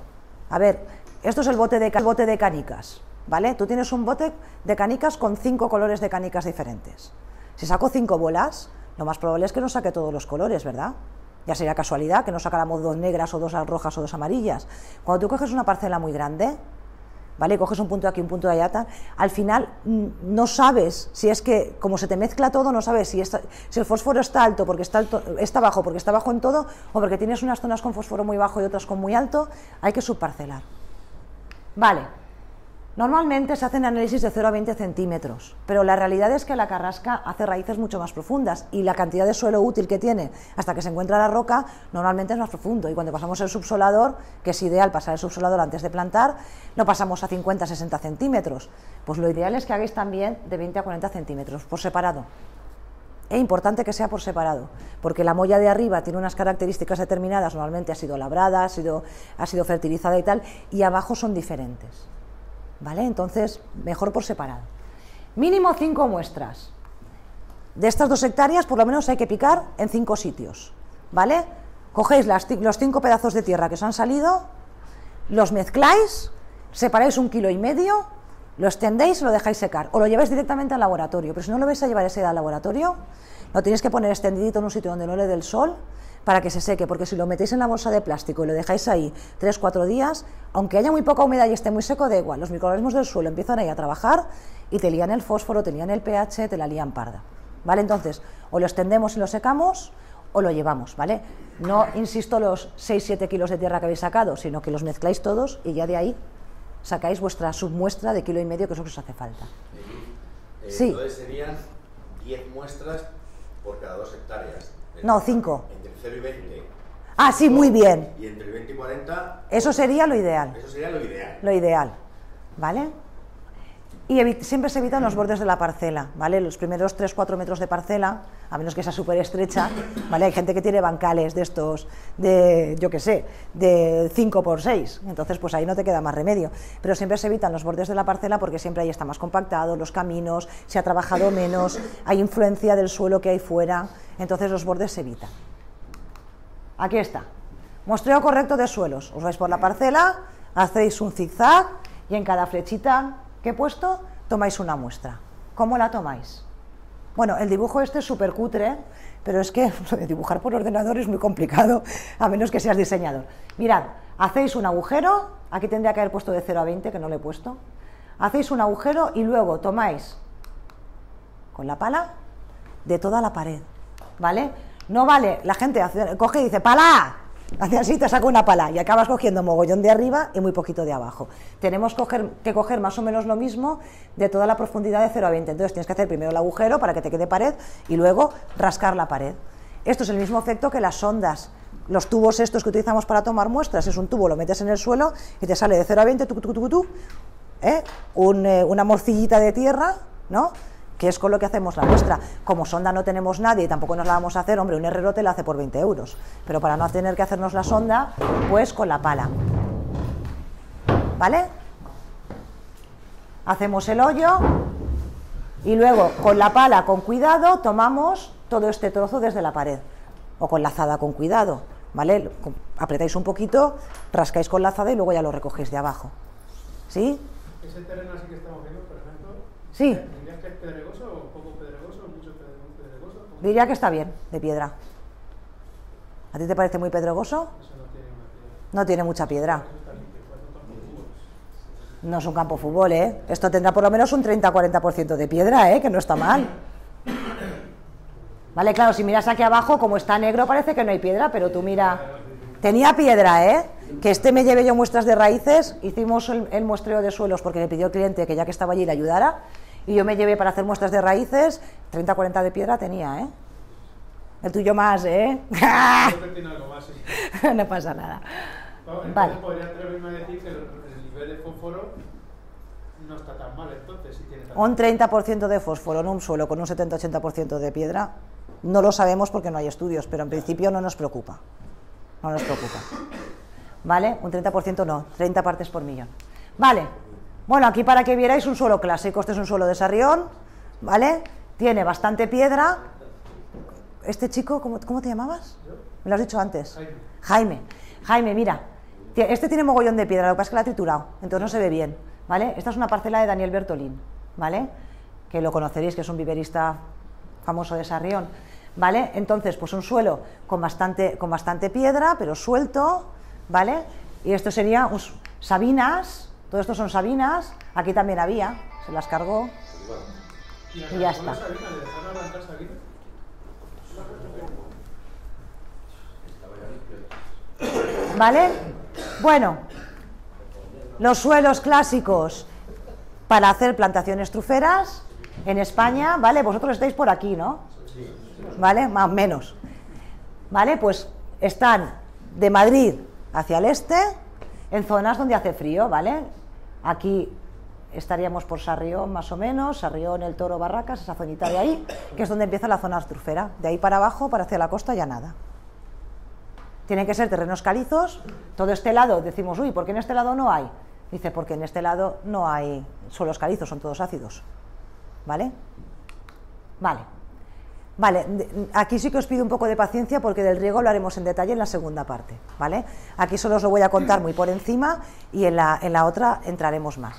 B: A ver, esto es el bote de, el bote de canicas. ¿Vale? Tú tienes un bote de canicas con cinco colores de canicas diferentes. Si saco cinco bolas, lo más probable es que no saque todos los colores, ¿verdad? Ya sería casualidad que no sacáramos dos negras o dos rojas o dos amarillas. Cuando tú coges una parcela muy grande, ¿vale? Coges un punto aquí, un punto allá, al final mm, no sabes si es que, como se te mezcla todo, no sabes si, si el fósforo está alto porque está, alto, está bajo porque está bajo en todo, o porque tienes unas zonas con fósforo muy bajo y otras con muy alto, hay que subparcelar. Vale, Normalmente se hacen análisis de 0 a 20 centímetros, pero la realidad es que la carrasca hace raíces mucho más profundas y la cantidad de suelo útil que tiene hasta que se encuentra la roca normalmente es más profundo. Y cuando pasamos el subsolador, que es ideal pasar el subsolador antes de plantar, no pasamos a 50-60 centímetros. Pues lo ideal es que hagáis también de 20 a 40 centímetros por separado. Es importante que sea por separado, porque la molla de arriba tiene unas características determinadas, normalmente ha sido labrada, ha sido, ha sido fertilizada y tal, y abajo son diferentes. ¿Vale? Entonces, mejor por separado. Mínimo cinco muestras. De estas dos hectáreas, por lo menos hay que picar en cinco sitios. ¿Vale? Cogéis los cinco pedazos de tierra que os han salido, los mezcláis, separáis un kilo y medio, lo extendéis y lo dejáis secar. O lo lleváis directamente al laboratorio. Pero si no lo vais a llevar ese al laboratorio, lo tenéis que poner extendidito en un sitio donde no le dé el sol para que se seque, porque si lo metéis en la bolsa de plástico y lo dejáis ahí 3-4 días, aunque haya muy poca humedad y esté muy seco, da igual, los microorganismos del suelo empiezan ahí a trabajar y te lían el fósforo, te lían el pH, te la lían parda. ¿Vale? Entonces, o lo extendemos y lo secamos o lo llevamos, ¿vale? No insisto los 6-7 kilos de tierra que habéis sacado, sino que los mezcláis todos y ya de ahí sacáis vuestra submuestra de kilo y medio, que es lo que os hace falta.
F: Eh, sí. Entonces serían 10 muestras por cada 2 hectáreas.
B: No, 5.
F: Entre 0 y 20.
B: Ah, sí, muy bien.
F: Y entre 20 y 40.
B: Eso sería lo ideal.
F: Eso sería lo ideal.
B: Lo ideal. ¿Vale? Y siempre se evitan los bordes de la parcela, ¿vale? Los primeros 3-4 metros de parcela, a menos que sea súper estrecha, ¿vale? Hay gente que tiene bancales de estos, de, yo qué sé, de 5 por 6, entonces pues ahí no te queda más remedio. Pero siempre se evitan los bordes de la parcela porque siempre ahí está más compactado, los caminos, se ha trabajado menos, hay influencia del suelo que hay fuera, entonces los bordes se evitan. Aquí está. Muestreo correcto de suelos. Os vais por la parcela, hacéis un zigzag y en cada flechita que he puesto tomáis una muestra. ¿Cómo la tomáis? Bueno, el dibujo este es súper cutre, pero es que dibujar por ordenador es muy complicado, a menos que seas diseñador. Mirad, hacéis un agujero, aquí tendría que haber puesto de 0 a 20, que no le he puesto. Hacéis un agujero y luego tomáis con la pala de toda la pared. ¿vale? No vale, la gente coge y dice, ¡pala! Hace así, te saca una pala y acabas cogiendo mogollón de arriba y muy poquito de abajo. Tenemos que coger más o menos lo mismo de toda la profundidad de 0 a 20. Entonces tienes que hacer primero el agujero para que te quede pared y luego rascar la pared. Esto es el mismo efecto que las sondas. Los tubos estos que utilizamos para tomar muestras, es un tubo, lo metes en el suelo y te sale de 0 a 20, tu, tu, tu, ¿eh? eh, una morcillita de tierra, ¿no? Que es con lo que hacemos la nuestra. Como sonda no tenemos nadie y tampoco nos la vamos a hacer, hombre, un herrero te la hace por 20 euros. Pero para no tener que hacernos la sonda, pues con la pala. ¿Vale? Hacemos el hoyo y luego con la pala, con cuidado, tomamos todo este trozo desde la pared. o con la azada con cuidado, ¿vale? Apretáis un poquito, rascáis con la azada y luego ya lo recogéis de abajo. ¿Sí?
C: Ese terreno así que estamos viendo, por ejemplo,
B: Sí.
C: ¿Dirías que es pedregoso o poco pedregoso o mucho pedre- pedregoso?
B: Diría que está bien, de piedra. ¿A ti te parece muy pedregoso?
C: Eso no tiene una piedra.
B: No tiene mucha piedra. No es un campo de fútbol, ¿eh? Esto tendrá por lo menos un 30-40% de piedra, ¿eh? Que no está mal. Vale, claro, si miras aquí abajo, como está negro, parece que no hay piedra, pero tú mira... Tenía piedra, ¿eh? Que este me lleve yo muestras de raíces, hicimos el, el muestreo de suelos porque le pidió el cliente que ya que estaba allí le ayudara, y yo me llevé para hacer muestras de raíces, 30-40 de piedra tenía, ¿eh? El tuyo más, ¿eh?
C: Algo más,
B: no pasa nada.
C: Vamos, entonces
B: Vale.
C: podría atreverme a decir que el, el nivel de fósforo no está tan mal, entonces, si tiene tan
B: Un 30% de fósforo en un suelo con un 70-80% de piedra, no lo sabemos porque no hay estudios, pero en principio no nos preocupa. No nos preocupa. ¿Vale? Un 30% no, 30 partes por millón. Vale. Bueno, aquí para que vierais un suelo clásico, este es un suelo de Sarrión, ¿vale? Tiene bastante piedra. Este chico, ¿cómo, cómo te llamabas? Me lo has dicho antes.
C: Jaime.
B: Jaime, Jaime, mira, este tiene mogollón de piedra, lo que pasa es que la ha triturado, entonces no se ve bien, ¿vale? Esta es una parcela de Daniel Bertolín, ¿vale? Que lo conoceréis, que es un viverista famoso de Sarrión, ¿vale? Entonces, pues un suelo con bastante, con bastante piedra, pero suelto, ¿vale? Y esto sería un s- sabinas, todo esto son sabinas, aquí también había, se las cargó,
C: ¿Y,
B: ya está. ¿Vale? Bueno, los suelos clásicos para hacer plantaciones truferas en España, ¿vale? Vosotros estáis por aquí, ¿no? ¿Vale? Más o menos. ¿Vale? Pues están de Madrid hacia el este, en zonas donde hace frío, ¿vale? Aquí estaríamos por Sarrión más o menos, Sarrión, El Toro, Barracas, esa zonita de ahí, que es donde empieza la zona trufera. De ahí para abajo, para hacia la costa, ya nada. Tienen que ser terrenos calizos. Todo este lado decimos, uy, ¿por qué en este lado no hay? Dice, porque en este lado no hay suelos calizos, son todos ácidos. ¿Vale? Vale. Vale, aquí sí que os pido un poco de paciencia porque del riego lo haremos en detalle en la segunda parte. ¿Vale? Aquí solo os lo voy a contar muy por encima y en la, en la otra entraremos más.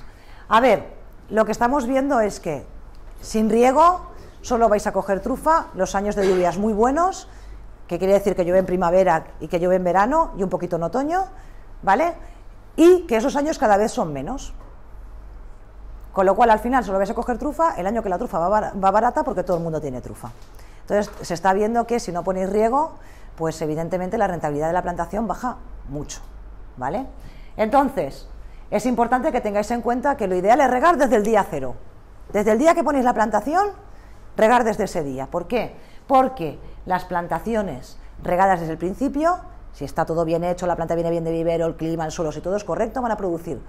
B: A ver, lo que estamos viendo es que sin riego solo vais a coger trufa, los años de lluvias muy buenos, que quiere decir que llueve en primavera y que llueve en verano y un poquito en otoño, ¿vale? Y que esos años cada vez son menos. Con lo cual al final solo vais a coger trufa el año que la trufa va, va barata porque todo el mundo tiene trufa. Entonces se está viendo que si no ponéis riego, pues evidentemente la rentabilidad de la plantación baja mucho, ¿vale? Entonces, es importante que tengáis en cuenta que lo ideal es regar desde el día cero. Desde el día que ponéis la plantación, regar desde ese día. ¿Por qué? Porque las plantaciones regadas desde el principio, si está todo bien hecho, la planta viene bien de vivero, el clima, el suelo, si todo es correcto, van a producir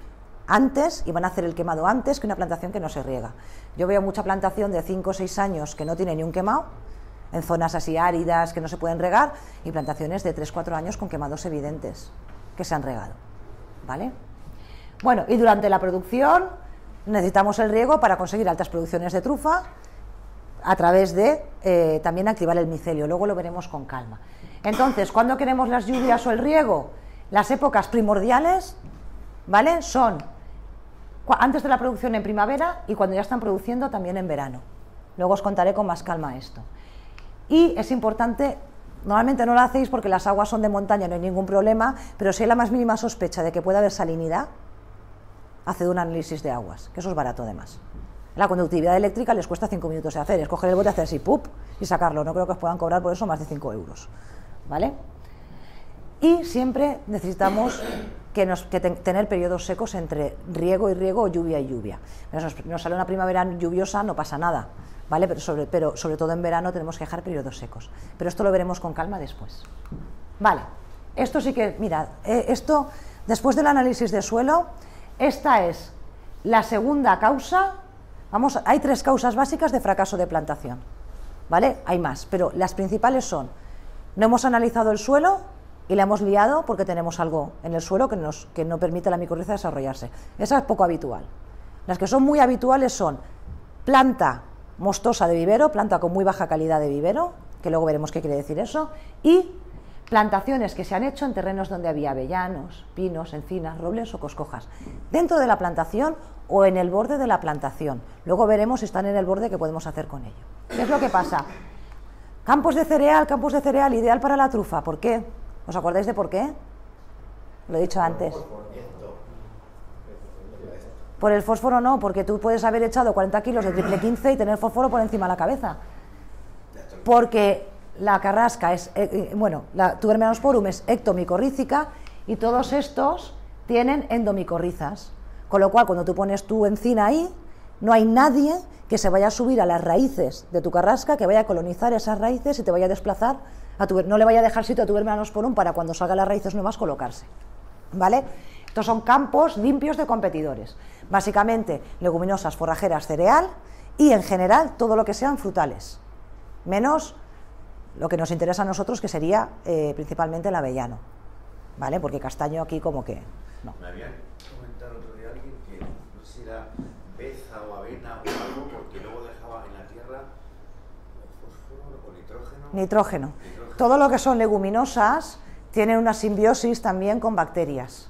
B: antes y van a hacer el quemado antes que una plantación que no se riega. Yo veo mucha plantación de 5 o 6 años que no tiene ni un quemado, en zonas así áridas que no se pueden regar, y plantaciones de 3-4 años con quemados evidentes que se han regado. ¿Vale? Bueno, y durante la producción necesitamos el riego para conseguir altas producciones de trufa a través de eh, también activar el micelio. Luego lo veremos con calma. Entonces, ¿cuándo queremos las lluvias o el riego? Las épocas primordiales, ¿vale? Son antes de la producción en primavera y cuando ya están produciendo también en verano. Luego os contaré con más calma esto. Y es importante, normalmente no lo hacéis porque las aguas son de montaña, no hay ningún problema, pero si hay la más mínima sospecha de que pueda haber salinidad, haced un análisis de aguas, que eso es barato además. La conductividad eléctrica les cuesta 5 minutos de hacer, es coger el bote, hacer así, ¡pup! y sacarlo. No creo que os puedan cobrar por eso más de 5 euros. ¿Vale? Y siempre necesitamos que tener periodos secos entre riego y riego o lluvia y lluvia. Nos, sale una primavera lluviosa, no pasa nada, ¿vale? Pero sobre, pero sobre todo en verano tenemos que dejar periodos secos. Pero esto lo veremos con calma después. Vale, esto sí que, mirad, eh, esto, después del análisis de suelo, esta es la segunda causa. Vamos, hay tres causas básicas de fracaso de plantación, ¿vale? Hay más, pero las principales son, no hemos analizado el suelo y la hemos liado porque tenemos algo en el suelo que, que no permite la micorriza desarrollarse. Esa es poco habitual. Las que son muy habituales son planta mostosa de vivero, planta con muy baja calidad de vivero, que luego veremos qué quiere decir eso, y plantaciones que se han hecho en terrenos donde había avellanos, pinos, encinas, robles o coscojas, dentro de la plantación o en el borde de la plantación. Luego veremos si están en el borde qué podemos hacer con ello. ¿Qué es lo que pasa? Campos de cereal, campos de cereal, ideal para la trufa. ¿Por qué? ¿Os acordáis de por qué? Lo he dicho antes. Por el fósforo no, porque tú puedes haber echado 40 kilos de triple 15 y tener fósforo por encima de la cabeza. Porque la carrasca es, eh, eh, bueno, la tubermelanosporum es ectomicorrícica y todos estos tienen endomicorrizas. Con lo cual, cuando tú pones tu encina ahí, no hay nadie que se vaya a subir a las raíces de tu carrasca, que vaya a colonizar esas raíces y te vaya a desplazar, a tu, no le vaya a dejar sitio a tu tubermelanosporum para cuando salgan las raíces nuevas colocarse. ¿Vale? Estos son campos limpios de competidores. Básicamente, leguminosas, forrajeras, cereal y en general todo lo que sean frutales. Menos lo que nos interesa a nosotros, que sería eh, principalmente el avellano. ¿Vale? Porque castaño aquí como que no.
A: Me habían comentado otro día alguien que no sé si era beza o avena o algo, porque luego dejaba en la tierra fósforo o nitrógeno.
B: Nitrógeno. Todo lo que son leguminosas tienen una simbiosis también con bacterias,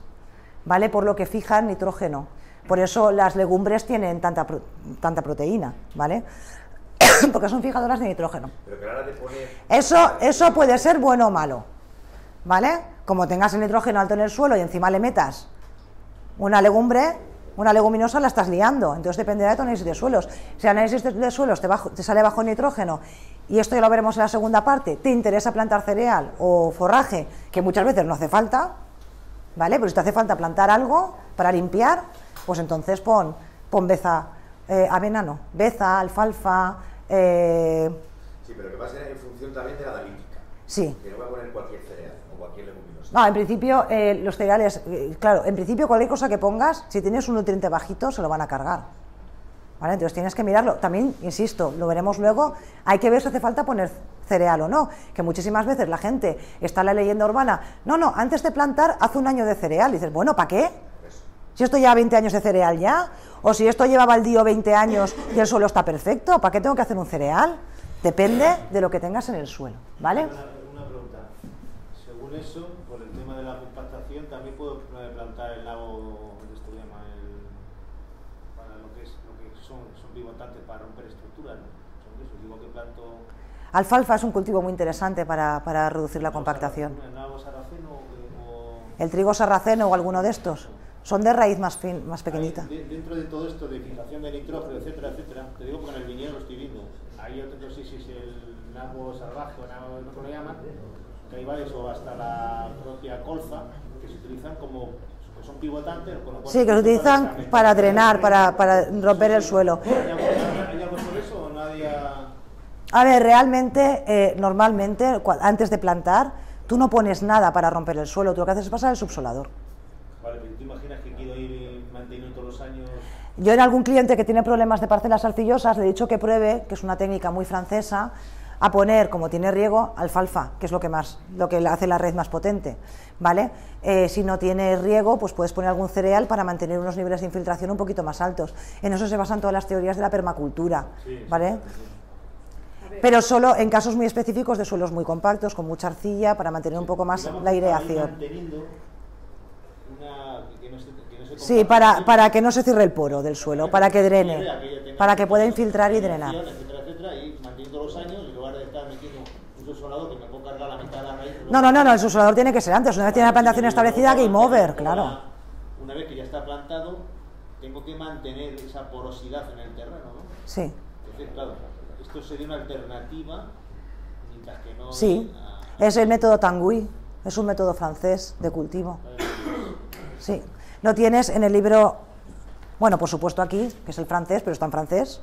B: ¿vale? Por lo que fijan nitrógeno. Por eso las legumbres tienen tanta, pro- tanta proteína, ¿vale? Porque son fijadoras de nitrógeno.
A: Pero que.
B: Eso, eso puede ser bueno o malo, ¿vale? Como tengas el nitrógeno alto en el suelo y encima le metas una legumbre, una leguminosa la estás liando, entonces dependerá de tu análisis de suelos. Si el análisis de- suelos te, bajo- te sale bajo nitrógeno, y esto ya lo veremos en la segunda parte, te interesa plantar cereal o forraje, que muchas veces no hace falta, ¿vale? Pero si te hace falta plantar algo para limpiar, pues entonces pon, pon beza, eh, avena no, beza, alfalfa, eh,
A: Sí, pero que va a ser en función también de la analítica.
B: sí,
A: Que no voy a poner cualquier cereal o cualquier leguminosa.
B: No, en principio eh, los cereales, eh, claro, en principio cualquier cosa que pongas, si tienes un nutriente bajito, se lo van a cargar. ¿Vale? Entonces tienes que mirarlo. También, insisto, lo veremos luego, hay que ver si hace falta poner cereal o no, que muchísimas veces la gente está en la leyenda urbana, no, no, antes de plantar, hace un año de cereal. Y dices, bueno, ¿para qué? Si esto lleva 20 años de cereal ya, o si esto lleva baldío 20 años y el suelo está perfecto, ¿para qué tengo que hacer un cereal? Depende de lo que tengas en el suelo, ¿vale?
D: Una, una pregunta. Según eso, por el tema de la compactación, también puedo eh, plantar el lago, esto llama, el, para lo que, es, lo que son, son pivotantes para romper estructuras, ¿no? Son de esos, digo que planto...
B: Alfalfa es un cultivo muy interesante para, para reducir la compactación.
D: ¿El
B: trigo sarraceno o alguno de estos son de raíz más, fin- más pequeñita.
D: Dentro de todo esto de fijación de nitrógeno, etcétera, etcétera, te digo porque en el viñedo lo estoy viendo. Hay otro, no sé si es el nabo salvaje o nabo, no lo llaman, que hay varios, o hasta la propia colza, que se utilizan como, que son pivotantes. con lo cual
B: Sí, que lo utilizan para drenar, para, para romper el suelo.
D: ¿Hay algo, hay algo sobre eso o nadie ha-
B: A ver, realmente, eh, normalmente, antes de plantar, tú no pones nada para romper el suelo, tú lo que haces es pasar el subsolador.
D: Vale, pero tú imaginas que quiero ir manteniendo todos los años...
B: Yo en algún cliente que tiene problemas de parcelas arcillosas le he dicho que pruebe, que es una técnica muy francesa, a poner, como tiene riego, alfalfa, que es lo que más, lo que hace la red más potente, ¿vale? Eh, si no tiene riego, pues puedes poner algún cereal para mantener unos niveles de infiltración un poquito más altos. En eso se basan todas las teorías de la permacultura, ¿vale? Pero solo en casos muy específicos de suelos muy compactos, con mucha arcilla, para mantener un poco más la aireación.
D: manteniendo una... que no se, que no se
B: Sí, para, para que no se cierre el poro del suelo, para que drene, para que pueda infiltrar y drenar. No, no, no, no, el subsolador tiene que ser antes. Una vez tiene la plantación establecida, game over, claro.
D: Una vez que ya está plantado, tengo que mantener esa porosidad en el terreno, ¿no?
B: Sí,
D: esto sería una alternativa, mientras que no...
B: sí.
D: a-
B: Es el método Tanguy, es un método francés de cultivo. Sí. Lo tienes en el libro, bueno, por supuesto aquí, que es el francés, pero está en francés.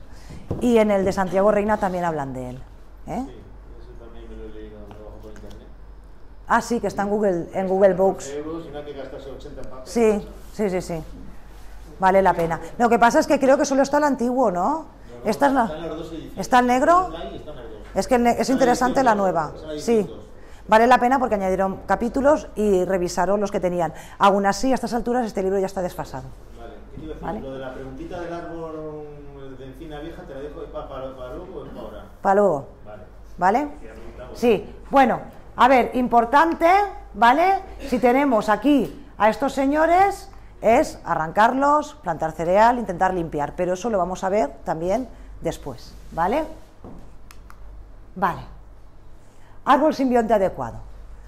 B: Y en el de Santiago Reina también hablan de él. ¿eh?
D: Sí, eso también me lo he leído debajo por internet.
B: Ah, sí, que está en Google, en Google Books.
D: euros y no hay que gastarse 80 en papel.
B: Sí, sí, sí, sí. Vale la pena. Lo que pasa es que creo que solo está el antiguo, ¿no? Esta es la... ¿Está el negro? Es que es interesante la nueva. Sí. Vale la pena porque añadieron capítulos y revisaron los que tenían. Aún así, a estas alturas, este libro ya está desfasado.
D: Vale. Lo de la preguntita del árbol de encina vieja, ¿te la dejo para, para, para luego o para ahora?
B: Para luego,
D: Vale.
B: ¿vale? Sí, bueno, a ver, importante, ¿vale? Si tenemos aquí a estos señores, es arrancarlos, plantar cereal, intentar limpiar, pero eso lo vamos a ver también después, ¿vale? Vale. Árbol simbionte adecuado.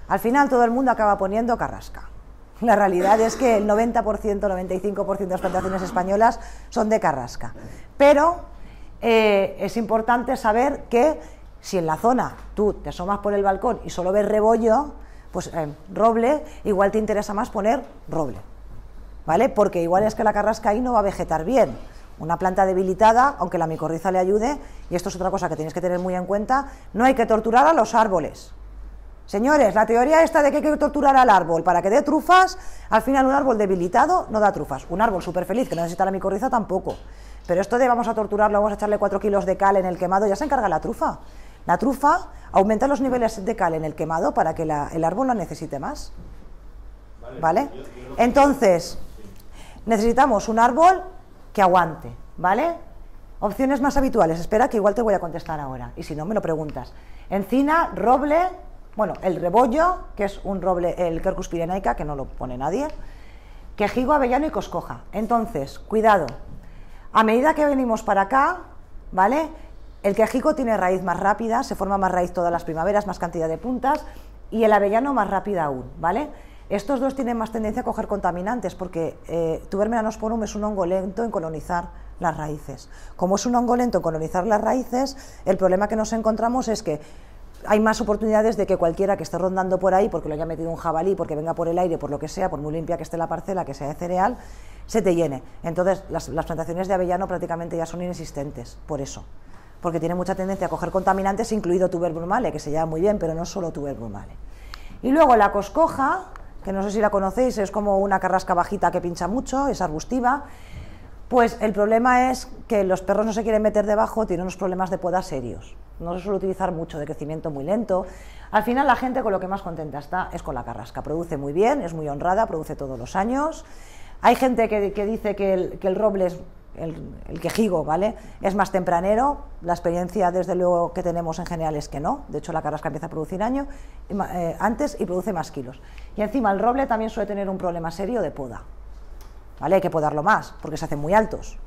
B: Al final todo el mundo acaba poniendo carrasca. La realidad es que el 90%, 95% de las plantaciones españolas son de carrasca. Pero eh, es importante saber que si en la zona tú te asomas por el balcón y solo ves rebollo, pues eh, roble, igual te interesa más poner roble. ¿Vale? Porque igual es que la carrasca ahí no va a vegetar bien. Una planta debilitada, aunque la micorriza le ayude, y esto es otra cosa que tienes que tener muy en cuenta, no hay que torturar a los árboles. Señores, la teoría esta de que hay que torturar al árbol para que dé trufas, al final un árbol debilitado no da trufas. Un árbol súper feliz que no necesita la micorriza tampoco. Pero esto de vamos a torturarlo, vamos a echarle 4 kilos de cal en el quemado, ya se encarga la trufa. La trufa aumenta los niveles de cal en el quemado para que la- el árbol la necesite más. ¿Vale? Entonces, necesitamos un árbol que aguante, ¿vale? Opciones más habituales, espera que igual te voy a contestar ahora, y si no me lo preguntas. Encina, roble, bueno, el rebollo, que es un roble, el Quercus pirenaica, que no lo pone nadie, quejigo, avellano y coscoja. Entonces, cuidado, a medida que venimos para acá, ¿vale? El quejigo tiene raíz más rápida, se forma más raíz todas las primaveras, más cantidad de puntas, y el avellano más rápida aún, ¿vale? Estos dos tienen más tendencia a coger contaminantes porque eh, Tubermelanosporum es un hongo lento en colonizar las raíces. Como es un hongo lento en colonizar las raíces, el problema que nos encontramos es que hay más oportunidades de que cualquiera que esté rondando por ahí, porque lo haya metido un jabalí, porque venga por el aire, por lo que sea, por muy limpia que esté la parcela, que sea de cereal, se te llene. Entonces, las, las plantaciones de avellano prácticamente ya son inexistentes, por eso. Porque tiene mucha tendencia a coger contaminantes, incluido tuber brumale, que se llama muy bien, pero no solo tuber brumale. Y luego la coscoja, que no sé si la conocéis, es como una carrasca bajita que pincha mucho, es arbustiva. Pues el problema es que los perros no se quieren meter debajo, tienen unos problemas de poda serios. No se suele utilizar mucho, de crecimiento muy lento. Al final la gente con lo que más contenta está es con la carrasca. Produce muy bien, es muy honrada, produce todos los años. Hay gente que, que dice que el, que el roble es el, quejigo, ¿vale? Es más tempranero, la experiencia desde luego que tenemos en general es que no, de hecho la carrasca empieza a producir año, eh, antes y produce más kilos. Y encima el roble también suele tener un problema serio de poda, ¿vale? Hay que podarlo más, porque se hacen muy altos,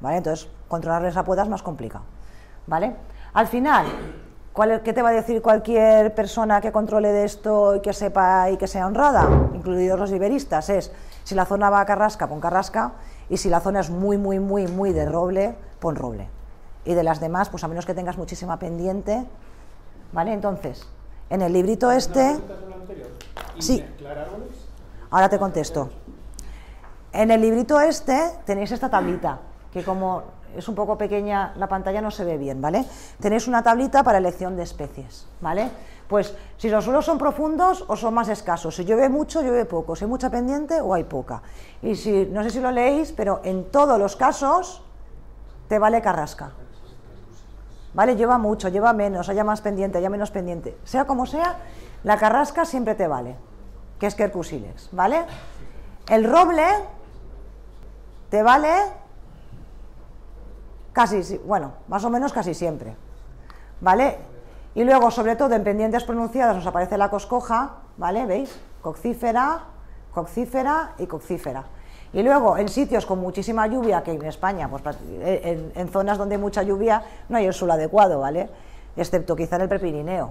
B: ¿vale? Entonces controlarles la poda es más complicado, ¿vale? Al final, ¿cuál, ¿qué te va a decir cualquier persona que controle de esto y que sepa y que sea honrada, incluidos los iberistas? Es, si la zona va a carrasca, pon carrasca, y si la zona es muy, muy, muy, muy de roble, pon roble. Y de las demás, pues a menos que tengas muchísima pendiente, ¿vale? Entonces, en el librito este... Sí, ahora te contesto. En el librito este tenéis esta tablita, que como es un poco pequeña, la pantalla no se ve bien, ¿vale? Tenéis una tablita para elección de especies, ¿vale? Pues si los suelos son profundos o son más escasos, si llueve mucho, llueve poco, si hay mucha pendiente o hay poca. Y si, no sé si lo leéis, pero en todos los casos te vale carrasca. ¿Vale? Lleva mucho, lleva menos, haya más pendiente, haya menos pendiente. Sea como sea, la carrasca siempre te vale, que es Quercus ilex, ¿vale? El roble te vale casi, bueno, más o menos casi siempre, ¿vale? Y luego, sobre todo, en pendientes pronunciadas nos aparece la coscoja, ¿vale? ¿Veis? Coccífera, coccífera y coccífera. Y luego, en sitios con muchísima lluvia, que en España, pues, en, zonas donde hay mucha lluvia, no hay el suelo adecuado, ¿vale? Excepto quizá en el Prepirineo.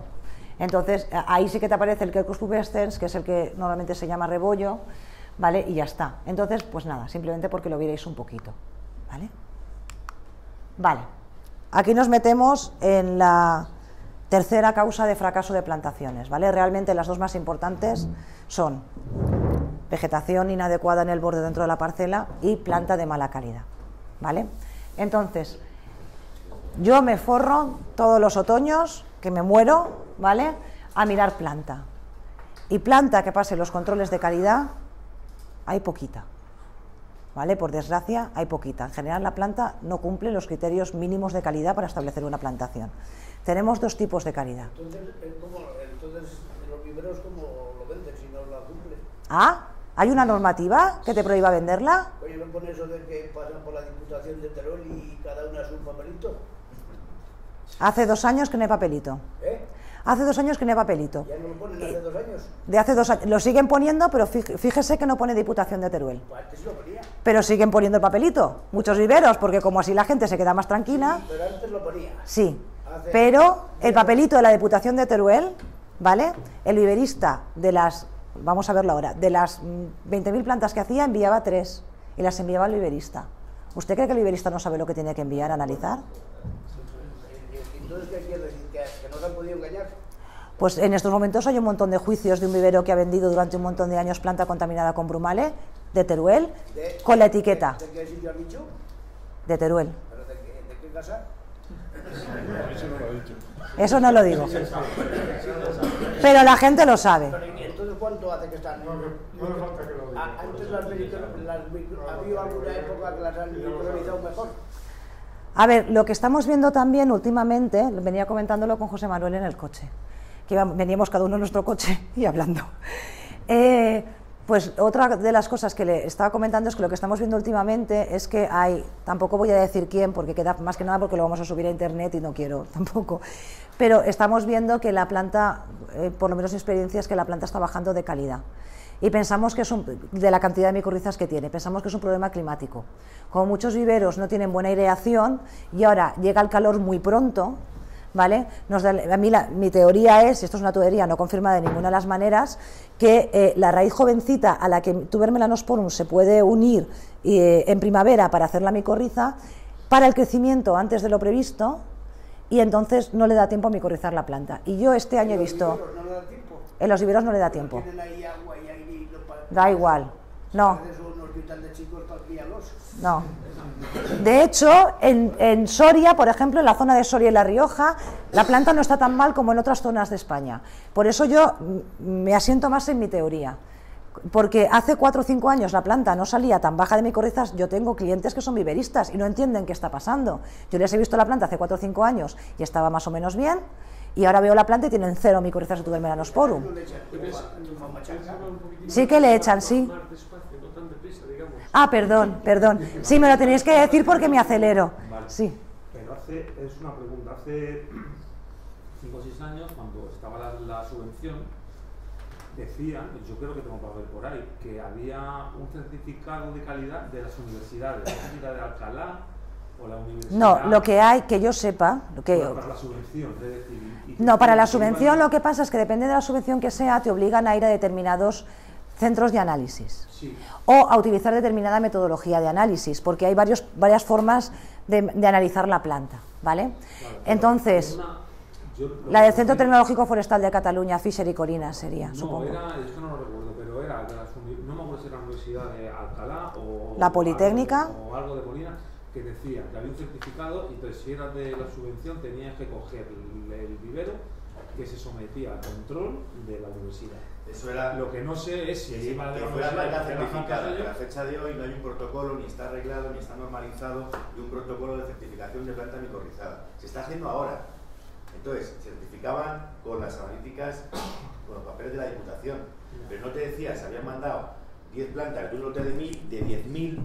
B: Entonces, ahí sí que te aparece el Quercus pubescens, que es el que normalmente se llama rebollo, ¿vale? Y ya está. Entonces, pues nada, simplemente porque lo vierais un poquito, ¿vale? Vale. Aquí nos metemos en la tercera causa de fracaso de plantaciones, ¿vale? Realmente las dos más importantes son vegetación inadecuada en el borde dentro de la parcela y planta de mala calidad, ¿vale? Entonces, yo me forro todos los otoños, que me muero, ¿vale? A mirar planta. Y planta que pase los controles de calidad, hay poquita. ¿Vale? Por desgracia, hay poquita. En general, la planta no cumple los criterios mínimos de calidad para establecer una plantación. Tenemos dos tipos de calidad.
E: Entonces, ¿cómo, entonces los viveros, ¿cómo lo venden si no la cumple?
B: Ah, ¿hay una normativa que te prohíba venderla?
E: Oye, ¿no pone eso de que pasan por la Diputación de Teruel y cada una es un papelito?
B: Hace dos años que no hay papelito.
E: ¿Eh?
B: Hace dos años que no hay papelito.
E: Ya no lo ponen hace dos años.
B: De hace dos años. Lo siguen poniendo, pero fíjese que no pone Diputación de Teruel.
E: Pues antes lo ponía.
B: Pero siguen poniendo el papelito. Muchos viveros, porque como así la gente se queda más tranquila.
E: Pero antes lo ponía.
B: Sí,
E: Hace-
B: pero el papelito de la Diputación de Teruel, ¿vale? El viverista de las, vamos a verlo ahora, de las mm, 20.000 plantas que hacía, enviaba tres y las enviaba al viverista. ¿Usted cree que el viverista no sabe lo que tiene que enviar a analizar?
E: Entonces, ¿qué han podido engañar?
B: Pues en estos momentos hay un montón de juicios de un vivero que ha vendido durante un montón de años planta contaminada con brumale de Teruel
E: De-
B: con la etiqueta
E: ¿De, de qué sitio has dicho?
B: de Teruel.
E: ¿Pero de qué, de qué casa?
B: Eso no lo digo. Pero la gente lo sabe.
E: Pero, ¿y entonces cuánto hace que están? Ah, Antes las, las micro- ¿ha habido alguna época que las han micronizado mejor?
B: A ver, lo que estamos viendo también últimamente, venía comentándolo con José Manuel en el coche, que veníamos cada uno en nuestro coche y hablando. Eh, pues otra de las cosas que le estaba comentando es que lo que estamos viendo últimamente es que hay, tampoco voy a decir quién, porque queda más que nada porque lo vamos a subir a internet y no quiero tampoco, pero estamos viendo que la planta, eh, por lo menos mi experiencia es que la planta está bajando de calidad y pensamos que es un, de la cantidad de micorrizas que tiene, pensamos que es un problema climático. Como muchos viveros no tienen buena aireación y ahora llega el calor muy pronto, ¿vale? Nos da- a mí la- mi teoría es, y esto es una teoría no confirmada de ninguna de las maneras, que eh, la raíz jovencita a la que tuber melanosporum se puede unir eh, en primavera para hacer la micorriza, para el crecimiento antes de lo previsto y entonces no le da tiempo a micorrizar la planta. Y yo este año he visto,
E: Pero no le da tiempo.
B: en los viveros no le da tiempo.
E: Tienen ahí agua y aire y no pa-
B: Da igual. No, no. De hecho, en, en Soria, por ejemplo, en la zona de Soria y La Rioja, la planta no está tan mal como en otras zonas de España. Por eso yo me asiento más en mi teoría. Porque hace cuatro o cinco años la planta no salía tan baja de micorrizas, yo tengo clientes que son viveristas y no entienden qué está pasando. Yo les he visto la planta hace cuatro o cinco años y estaba más o menos bien, y ahora veo la planta y tienen cero micorrizas de tubermelanosporum. Sí que le echan, sí. Ah, perdón, perdón. Sí, me lo tenéis que decir porque me acelero. Sí.
G: Pero hace, es una pregunta, hace 5 o 6 años, cuando estaba la, la subvención, decían, y yo creo que tengo papel por ahí, que había un certificado de calidad de las universidades, la de Alcalá o la universidad.
B: No, lo que hay, que yo sepa, lo que,
G: Para, para la subvención, es decir. y- y-
B: no, para la subvención lo que pasa es que depende de la subvención que sea, te obligan a ir a determinados centros de análisis
G: Sí,
B: o a utilizar determinada metodología de análisis, porque hay varios, varias formas de, de analizar la planta, ¿vale?
G: claro,
B: Entonces,
G: una- yo lo
B: la del Centro Tecnológico Forestal de Cataluña, Fisher y Colinas sería,
G: No,
B: supongo.
G: era, esto no lo recuerdo, pero era de uni- no me acuerdo si era la Universidad de Alcalá o
B: La Politécnica.
G: o algo de Molina, que decía que había un certificado y entonces si eras de la subvención tenías que coger el, el vivero que se sometía al control de la universidad.
F: Eso era
G: Lo que no sé es si iba de la universidad
F: certificada. a la fecha de hoy no hay un protocolo, ni está arreglado, ni está normalizado, y un protocolo de certificación de planta micorrizada. Se está haciendo ahora. Entonces, certificaban con las analíticas, con los papeles de la Diputación. Pero no te decía, se habían mandado 10 plantas de un lote de 1000, de 10.000,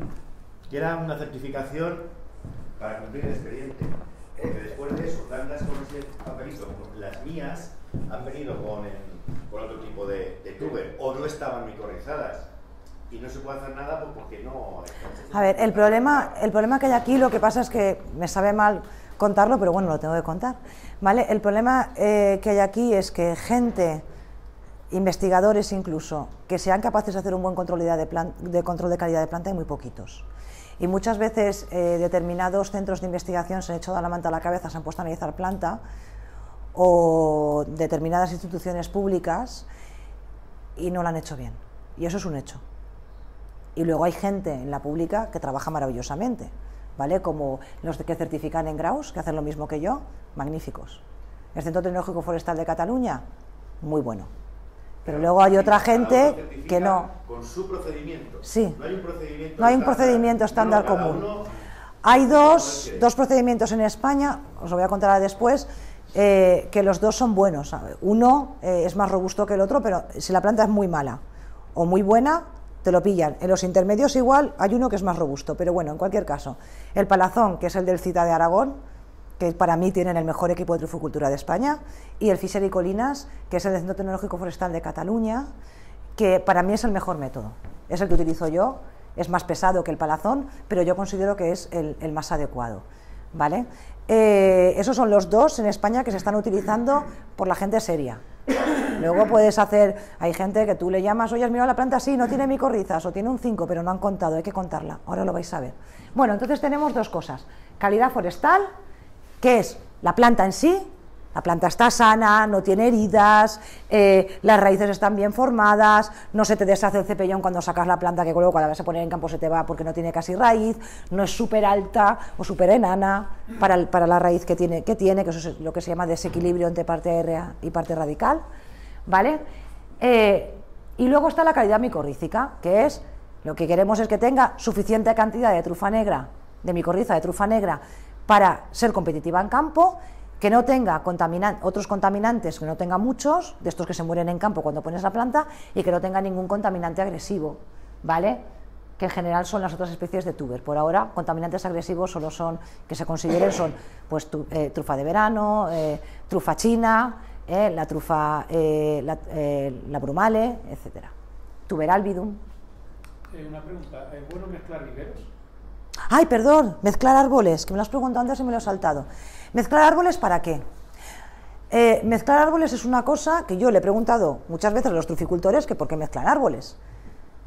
F: que era una certificación para cumplir el expediente. Porque después de eso, plantas con ese papelito, las mías, han venido con, con otro tipo de, de tuber, o no estaban micorrizadas. Y no se puede hacer nada pues, porque no...
B: A ver, el problema, el problema que hay aquí, lo que pasa es que me sabe mal contarlo, pero bueno, lo tengo que contar. ¿vale? El problema eh, que hay aquí es que gente, investigadores incluso, que sean capaces de hacer un buen control de, plan- de control de calidad de planta hay muy poquitos. Y muchas veces eh, determinados centros de investigación se han echado la manta a la cabeza, se han puesto a analizar planta, o determinadas instituciones públicas y no lo han hecho bien. Y eso es un hecho. Y luego hay gente en la pública que trabaja maravillosamente, ¿vale? Como los que certifican en Graus, que hacen lo mismo que yo, magníficos. El Centro Tecnológico Forestal de Cataluña, muy bueno. Pero luego hay otra gente que no.
F: Con su procedimiento.
B: Sí.
F: No hay un procedimiento
B: No hay un
F: estándar.
B: procedimiento común.
F: uno-
B: Hay dos, dos procedimientos en España, os lo voy a contar después, eh, que los dos son buenos. Uno eh, es más robusto que el otro, pero si la planta es muy mala o muy buena, te lo pillan. En los intermedios igual hay uno que es más robusto, pero bueno, en cualquier caso, el palazón, que es el del Cita de Aragón, que para mí tienen el mejor equipo de truficultura de España, y el Fisher y Colinas, que es el Centro Tecnológico Forestal de Cataluña, que para mí es el mejor método. Es el que utilizo yo, es más pesado que el palazón, pero yo considero que es el, más adecuado. ¿vale? Eh, esos son los dos en España que se están utilizando por la gente seria. Luego puedes hacer, hay gente que tú le llamas, oye, has mirado la planta, sí, no tiene micorrizas o tiene un 5, pero no han contado, hay que contarla, ahora lo vais a ver. Bueno, entonces tenemos dos cosas, calidad forestal, que es la planta en sí, la planta está sana, no tiene heridas, eh, las raíces están bien formadas, no se te deshace el cepellón cuando sacas la planta que luego cuando la vas a poner en campo se te va porque no tiene casi raíz, no es súper alta o súper enana para, para, la raíz que tiene, que tiene, que eso es lo que se llama desequilibrio entre parte aérea y parte radical, ¿vale? Eh, y luego está la calidad micorrícica, que es, lo que queremos es que tenga suficiente cantidad de trufa negra, de micorriza, de trufa negra, para ser competitiva en campo que no tenga otros contaminantes, que no tenga muchos, de estos que se mueren en campo cuando pones la planta, y que no tenga ningún contaminante agresivo, ¿vale? Que en general son las otras especies de tuber. Por ahora, contaminantes agresivos solo son, que se consideren son, pues, eh, trufa de verano, eh, trufa china, eh, la trufa, la, brumale, etcétera. Tuber albidum.
C: una pregunta, ¿es bueno mezclar viveros?
B: Ay, perdón, mezclar árboles, que me lo has preguntado antes y me lo he saltado. ¿Mezclar árboles para qué? Eh, mezclar árboles es una cosa que yo le he preguntado muchas veces a los truficultores que por qué mezclan árboles.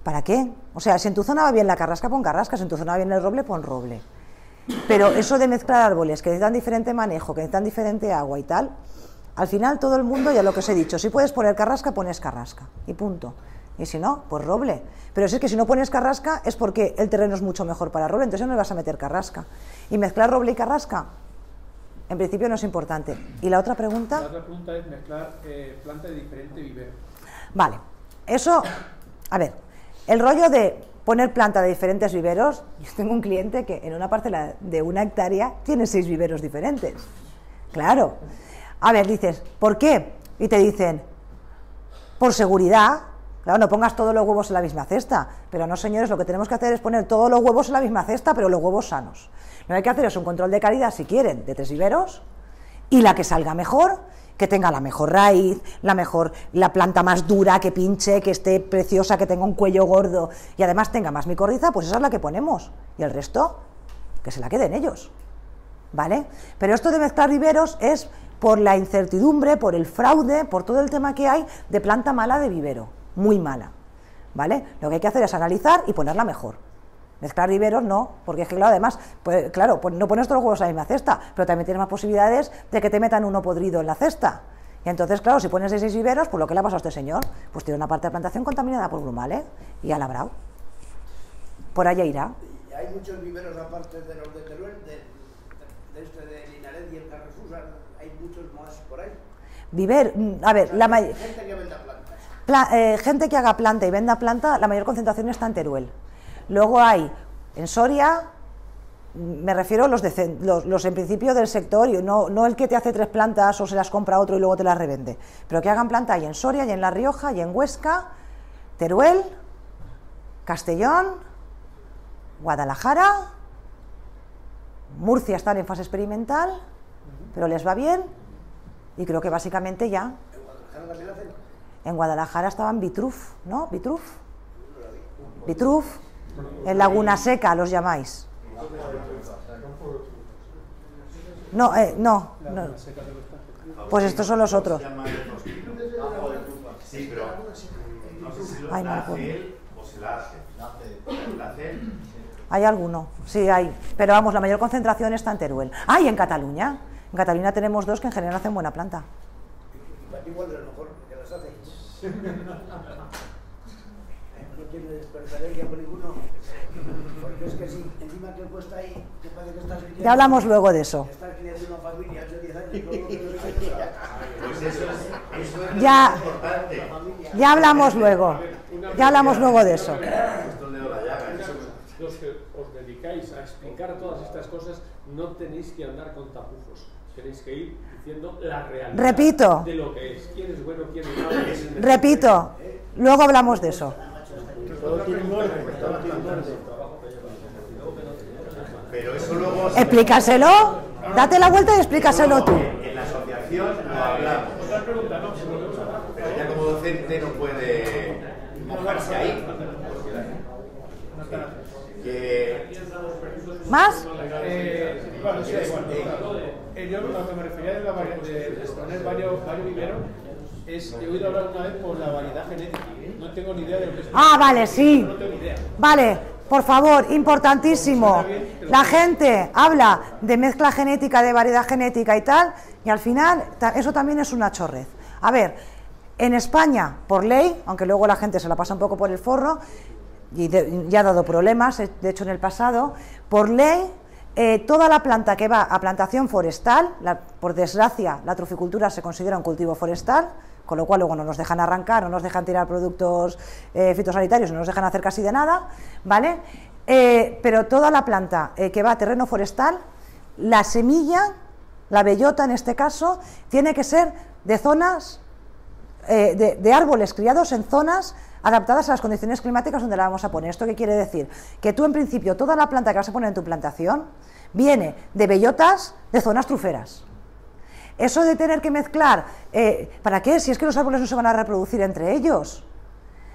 B: ¿Para qué? O sea, si en tu zona va bien la carrasca, pon carrasca, si en tu zona va bien el roble, pon roble. Pero eso de mezclar árboles que necesitan diferente manejo, que necesitan diferente agua y tal, al final todo el mundo, ya lo que os he dicho, si puedes poner carrasca, pones carrasca. Y punto. Y si no, pues roble. Pero si es que si no pones carrasca es porque el terreno es mucho mejor para roble, entonces no le vas a meter carrasca. Y mezclar roble y carrasca, en principio no es importante. ¿Y la otra pregunta?
C: La otra pregunta es mezclar eh, plantas de diferente vivero.
B: Vale, eso, a ver, el rollo de poner planta de diferentes viveros, yo tengo un cliente que en una parcela de una hectárea tiene seis viveros diferentes. Claro. A ver, dices, ¿por qué? Y te dicen, por seguridad, Claro, no pongas todos los huevos en la misma cesta, pero no, señores, lo que tenemos que hacer es poner todos los huevos en la misma cesta, pero los huevos sanos. Lo que hay que hacer es un control de calidad, si quieren, de tres viveros, y la que salga mejor, que tenga la mejor raíz, la mejor, la planta más dura, que pinche, que esté preciosa, que tenga un cuello gordo y además tenga más micorriza, pues esa es la que ponemos. Y el resto, que se la queden ellos. ¿Vale? Pero esto de mezclar viveros es por la incertidumbre, por el fraude, por todo el tema que hay de planta mala de vivero muy mala. ¿Vale? Lo que hay que hacer es analizar y ponerla mejor. Mezclar viveros no, porque es que claro, además, pues, claro, pues no pones todos los huevos en la misma cesta, pero también tienes más posibilidades de que te metan uno podrido en la cesta. Y entonces, claro, si pones de seis viveros, pues lo que le ha pasado a este señor, pues tiene una parte de plantación contaminada por brumale y ha labrado. Por allá irá.
E: Hay muchos viveros aparte de los de Teruel, de, este de Linares y el Carrefour, hay muchos más por ahí.
B: Viver, mm, a ver, la mayoría... Eh, gente que haga planta y venda planta, la mayor concentración está en Teruel. Luego hay en Soria, me refiero a los, en principio del sector, no, no el que te hace tres plantas o se las compra otro y luego te las revende, pero que hagan planta hay en Soria, y en La Rioja, y en Huesca, Teruel, Castellón, Guadalajara, Murcia están en fase experimental, pero les va bien, y creo que básicamente ya. En Guadalajara estaban Vitruf, ¿no? Vitruf. Vitruf. En Laguna Seca los llamáis. No, eh, no, no. Pues estos son los otros. Ay, no Hay alguno, sí hay, pero vamos, la mayor concentración está en Teruel. Ah, y en Cataluña. En Cataluña tenemos dos que en general hacen buena planta.
E: Igual lo mejor que las hacen. no tiene despertadería por ninguno. Porque es que si encima que cuesta ahí, te parece que estás criando.
B: Ya hablamos luego de eso.
E: Estás criando una familia hace 10 años.
F: Pues eso es, eso es
B: ya,
F: importante.
B: ya hablamos luego. Ya hablamos luego de eso.
H: Los que os dedicáis a explicar todas estas cosas, no tenéis que andar con tapujos. Tenéis que ir diciendo la realidad
B: Repito.
H: de lo que es. ¿Quién es bueno, quién es malo?
B: Repito. Luego hablamos de eso.
F: Pero eso luego...
B: Explícaselo. Date la vuelta y explícaselo tú.
F: En la asociación no hablamos.
C: Otra pregunta, no, si volvemos atrás.
F: Pero ella como docente no puede mojarse ahí. Que
B: ¿Más?
C: Eh, Eh, yo lo que me refería de, la de, exponer varios, varios viveros es, he oído hablar una vez por la variedad genética. No tengo ni idea de lo que es.
B: Ah, vale, sí.
C: No tengo ni idea.
B: Vale, por favor, importantísimo. La gente habla de mezcla genética, de variedad genética y tal, y al final eso también es una chorrez. A ver, en España, por ley, aunque luego la gente se la pasa un poco por el forro, y de- ya ha dado problemas, eh, de hecho en el pasado, por ley, eh, toda la planta que va a plantación forestal, por desgracia, la truficultura se considera un cultivo forestal, con lo cual luego no nos dejan arrancar, no nos dejan tirar productos eh, fitosanitarios, no nos dejan hacer casi de nada, ¿vale? Eh, pero toda la planta que va a terreno forestal, la semilla, la bellota en este caso, tiene que ser de zonas de árboles criados en zonas adaptadas a las condiciones climáticas donde la vamos a poner. ¿Esto qué quiere decir? Que tú, en principio, toda la planta que vas a poner en tu plantación viene de bellotas de zonas truferas. Eso de tener que mezclar, eh, ¿para qué? Si es que los árboles no se van a reproducir entre ellos.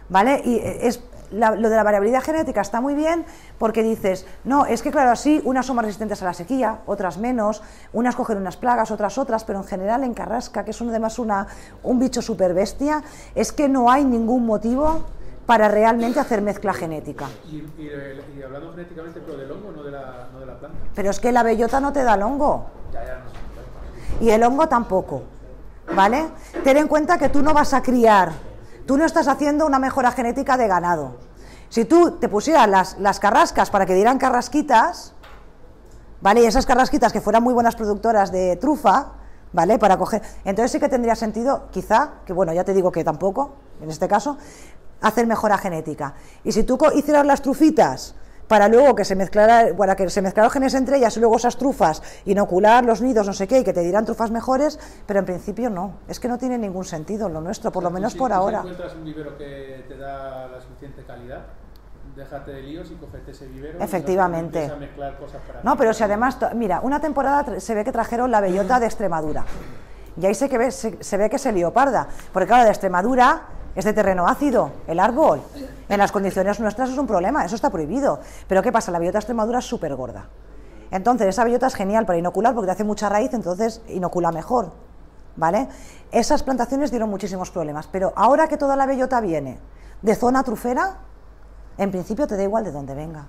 B: ¿Vale? Y eh, es, la- lo de la variabilidad genética está muy bien porque dices, no, es que claro, así unas son más resistentes a la sequía, otras menos, unas cogen unas plagas, otras otras, pero en general en Carrasca, que es un- además una, un bicho super bestia, es que no hay ningún motivo para realmente hacer mezcla genética.
C: Y, y, y hablando genéticamente, pero del hongo, no de la, no de la planta.
B: Pero es que la bellota no te da el hongo.
C: Ya, ya, no
B: y el hongo tampoco. ¿Vale? Ten en cuenta que tú no vas a criar, tú no estás haciendo una mejora genética de ganado. Si tú te pusieras las, las carrascas para que dieran carrasquitas, ¿vale? Y esas carrasquitas que fueran muy buenas productoras de trufa, ¿vale? Para coger. Entonces sí que tendría sentido, quizá, que bueno, ya te digo que tampoco, en este caso, hacer mejora genética. Y si tú hicieras las trufitas para luego que se mezclara, para que se mezclaran los genes entre ellas y luego esas trufas, inocular los nidos, no sé qué, y que te dieran trufas mejores, pero en principio no. Es que no tiene ningún sentido lo nuestro, por lo menos
C: si-
B: por
C: si
B: ahora.
C: encuentras un vivero que te da la suficiente calidad, déjate de líos y cogete ese vivero.
B: Efectivamente.
C: empieza a mezclar cosas para
B: No, pero si además, mira, una temporada se ve que trajeron la bellota de Extremadura. Y ahí se, que ve, se, se ve que se leoparda. Porque claro, de Extremadura es de terreno ácido, el árbol. En las condiciones nuestras es un problema, eso está prohibido. Pero ¿qué pasa? La bellota Extremadura es súper gorda. Entonces, esa bellota es genial para inocular porque te hace mucha raíz, entonces inocula mejor. ¿Vale? Esas plantaciones dieron muchísimos problemas. Pero ahora que toda la bellota viene de zona trufera, en principio te da igual de dónde venga.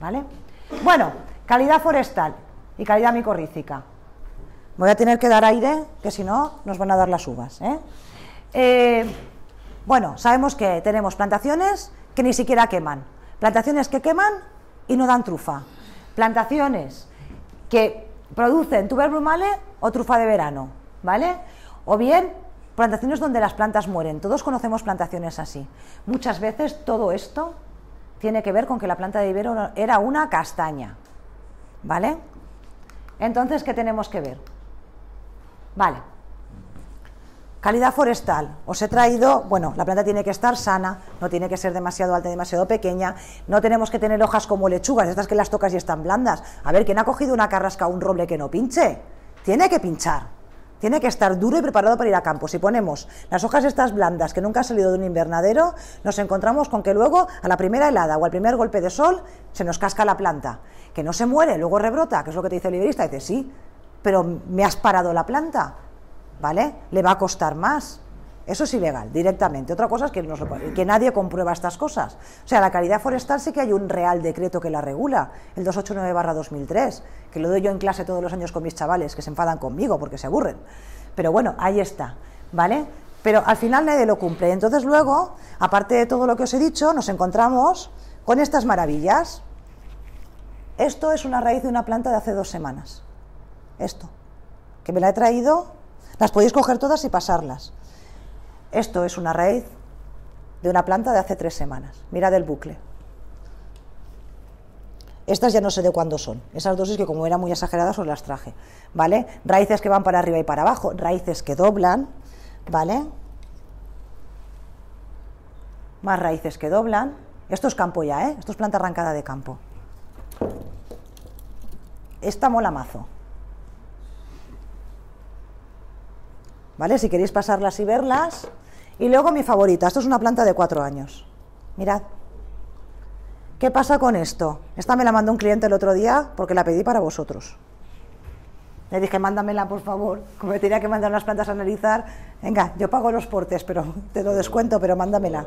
B: ¿Vale? Bueno, calidad forestal y calidad micorrícica. Voy a tener que dar aire, que si no nos van a dar las uvas. ¿eh? Eh, bueno, sabemos que tenemos plantaciones que ni siquiera queman, plantaciones que queman y no dan trufa, plantaciones que producen tuber brumale o trufa de verano, ¿vale? O bien plantaciones donde las plantas mueren. Todos conocemos plantaciones así. Muchas veces todo esto tiene que ver con que la planta de vivero era una castaña, ¿vale? Entonces, ¿qué tenemos que ver? Vale. Calidad forestal. Os he traído, bueno, la planta tiene que estar sana, no tiene que ser demasiado alta, demasiado pequeña, no tenemos que tener hojas como lechugas, estas que las tocas y están blandas. A ver, ¿quién ha cogido una carrasca o un roble que no pinche? Tiene que pinchar. Tiene que estar duro y preparado para ir a campo. Si ponemos las hojas estas blandas que nunca han salido de un invernadero, nos encontramos con que luego, a la primera helada o al primer golpe de sol, se nos casca la planta. Que no se muere, luego rebrota, que es lo que te dice el liberista. Dice, sí, pero me has parado la planta. ¿Vale? Le va a costar más. Eso es ilegal, directamente. Otra cosa es que, que nadie comprueba estas cosas. O sea, la calidad forestal sí que hay un real decreto que la regula, el 289-2003, que lo doy yo en clase todos los años con mis chavales, que se enfadan conmigo porque se aburren. Pero bueno, ahí está, ¿vale? Pero al final nadie lo cumple. Entonces luego, aparte de todo lo que os he dicho, nos encontramos con estas maravillas. Esto es una raíz de una planta de hace dos semanas. Esto, que me la he traído, las podéis coger todas y pasarlas. Esto es una raíz de una planta de hace tres semanas. Mirad el bucle. Estas ya no sé de cuándo son. Esas dosis que como eran muy exageradas os las traje. ¿Vale? Raíces que van para arriba y para abajo, raíces que doblan, ¿vale? Más raíces que doblan. Esto es campo ya, ¿eh? Esto es planta arrancada de campo. Esta mola mazo. ¿Vale? Si queréis pasarlas y verlas. Y luego mi favorita, esto es una planta de cuatro años. Mirad. ¿Qué pasa con esto? Esta me la mandó un cliente el otro día porque la pedí para vosotros. Le dije, mándamela, por favor. Como me tenía que mandar unas plantas a analizar, venga, yo pago los portes, pero te lo descuento, pero mándamela.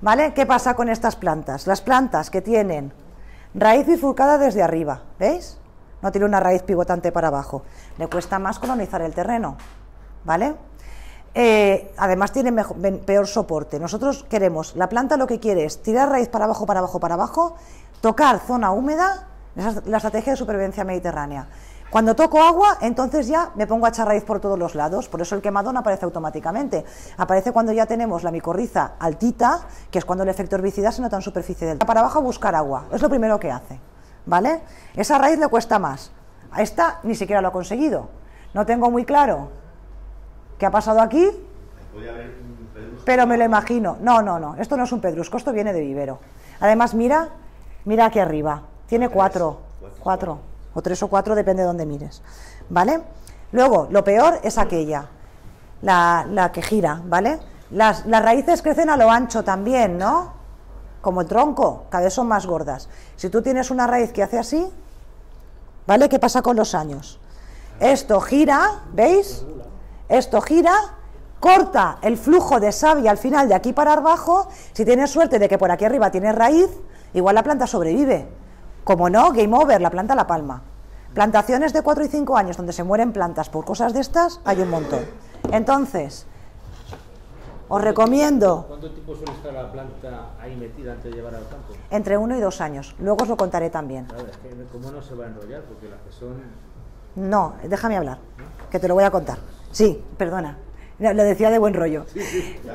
B: ¿Vale? ¿Qué pasa con estas plantas? Las plantas que tienen raíz bifurcada desde arriba, ¿veis? No tiene una raíz pivotante para abajo. Le cuesta más colonizar el terreno, ¿vale? Eh, además tiene peor soporte. Nosotros queremos, la planta lo que quiere es tirar raíz para abajo, para abajo, para abajo, tocar zona húmeda, esa es la estrategia de supervivencia mediterránea. Cuando toco agua, entonces ya me pongo a echar raíz por todos los lados, por eso el quemadón aparece automáticamente. Aparece cuando ya tenemos la micorriza altita, que es cuando el efecto herbicida se nota en superficie del Para abajo buscar agua, es lo primero que hace, ¿vale? Esa raíz le cuesta más. A esta ni siquiera lo ha conseguido. No tengo muy claro qué ha pasado aquí, pero me lo imagino. No, no, no, esto no es un pedrusco, esto viene de vivero. Además, mira, mira aquí arriba, tiene cuatro, cuatro o tres o cuatro, depende de dónde mires, ¿vale? Luego, lo peor es aquella, la, que gira, ¿vale? Las, las, raíces crecen a lo ancho también, ¿no? Como el tronco, cada vez son más gordas. Si tú tienes una raíz que hace así, ¿vale? ¿Qué pasa con los años? Esto gira, ¿veis? Esto gira, corta el flujo de savia al final de aquí para abajo. Si tienes suerte de que por aquí arriba tienes raíz, igual la planta sobrevive. Como no, game over, la planta la palma. Plantaciones de 4 y 5 años donde se mueren plantas por cosas de estas, hay un montón. Entonces, os recomiendo...
H: ¿Cuánto tiempo suele estar la planta ahí metida antes de llevar al campo?
B: Entre uno y dos años. Luego os lo contaré también.
H: Claro, es que ¿cómo no se va a enrollar? Porque las que son...
B: No, déjame hablar, que te lo voy a contar. Sí, perdona. Lo decía de buen rollo.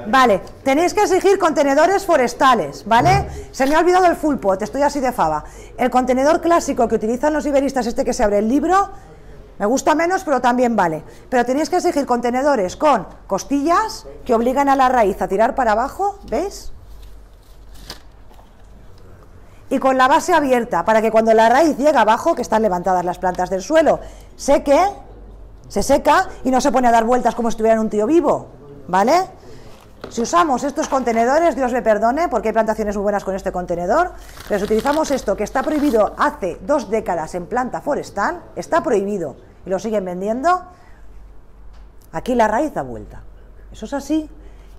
B: Vale, tenéis que exigir contenedores forestales, ¿vale? Se me ha olvidado el full pot, estoy así de fava. El contenedor clásico que utilizan los iberistas, este que se abre el libro, me gusta menos, pero también vale. Pero tenéis que exigir contenedores con costillas que obligan a la raíz a tirar para abajo, ¿veis? Y con la base abierta, para que cuando la raíz llega abajo, que están levantadas las plantas del suelo, seque se seca y no se pone a dar vueltas como si estuviera un tío vivo, ¿vale? Si usamos estos contenedores, Dios me perdone, porque hay plantaciones muy buenas con este contenedor, pero si utilizamos esto que está prohibido hace dos décadas en planta forestal, está prohibido y lo siguen vendiendo, aquí la raíz da vuelta. Eso es así.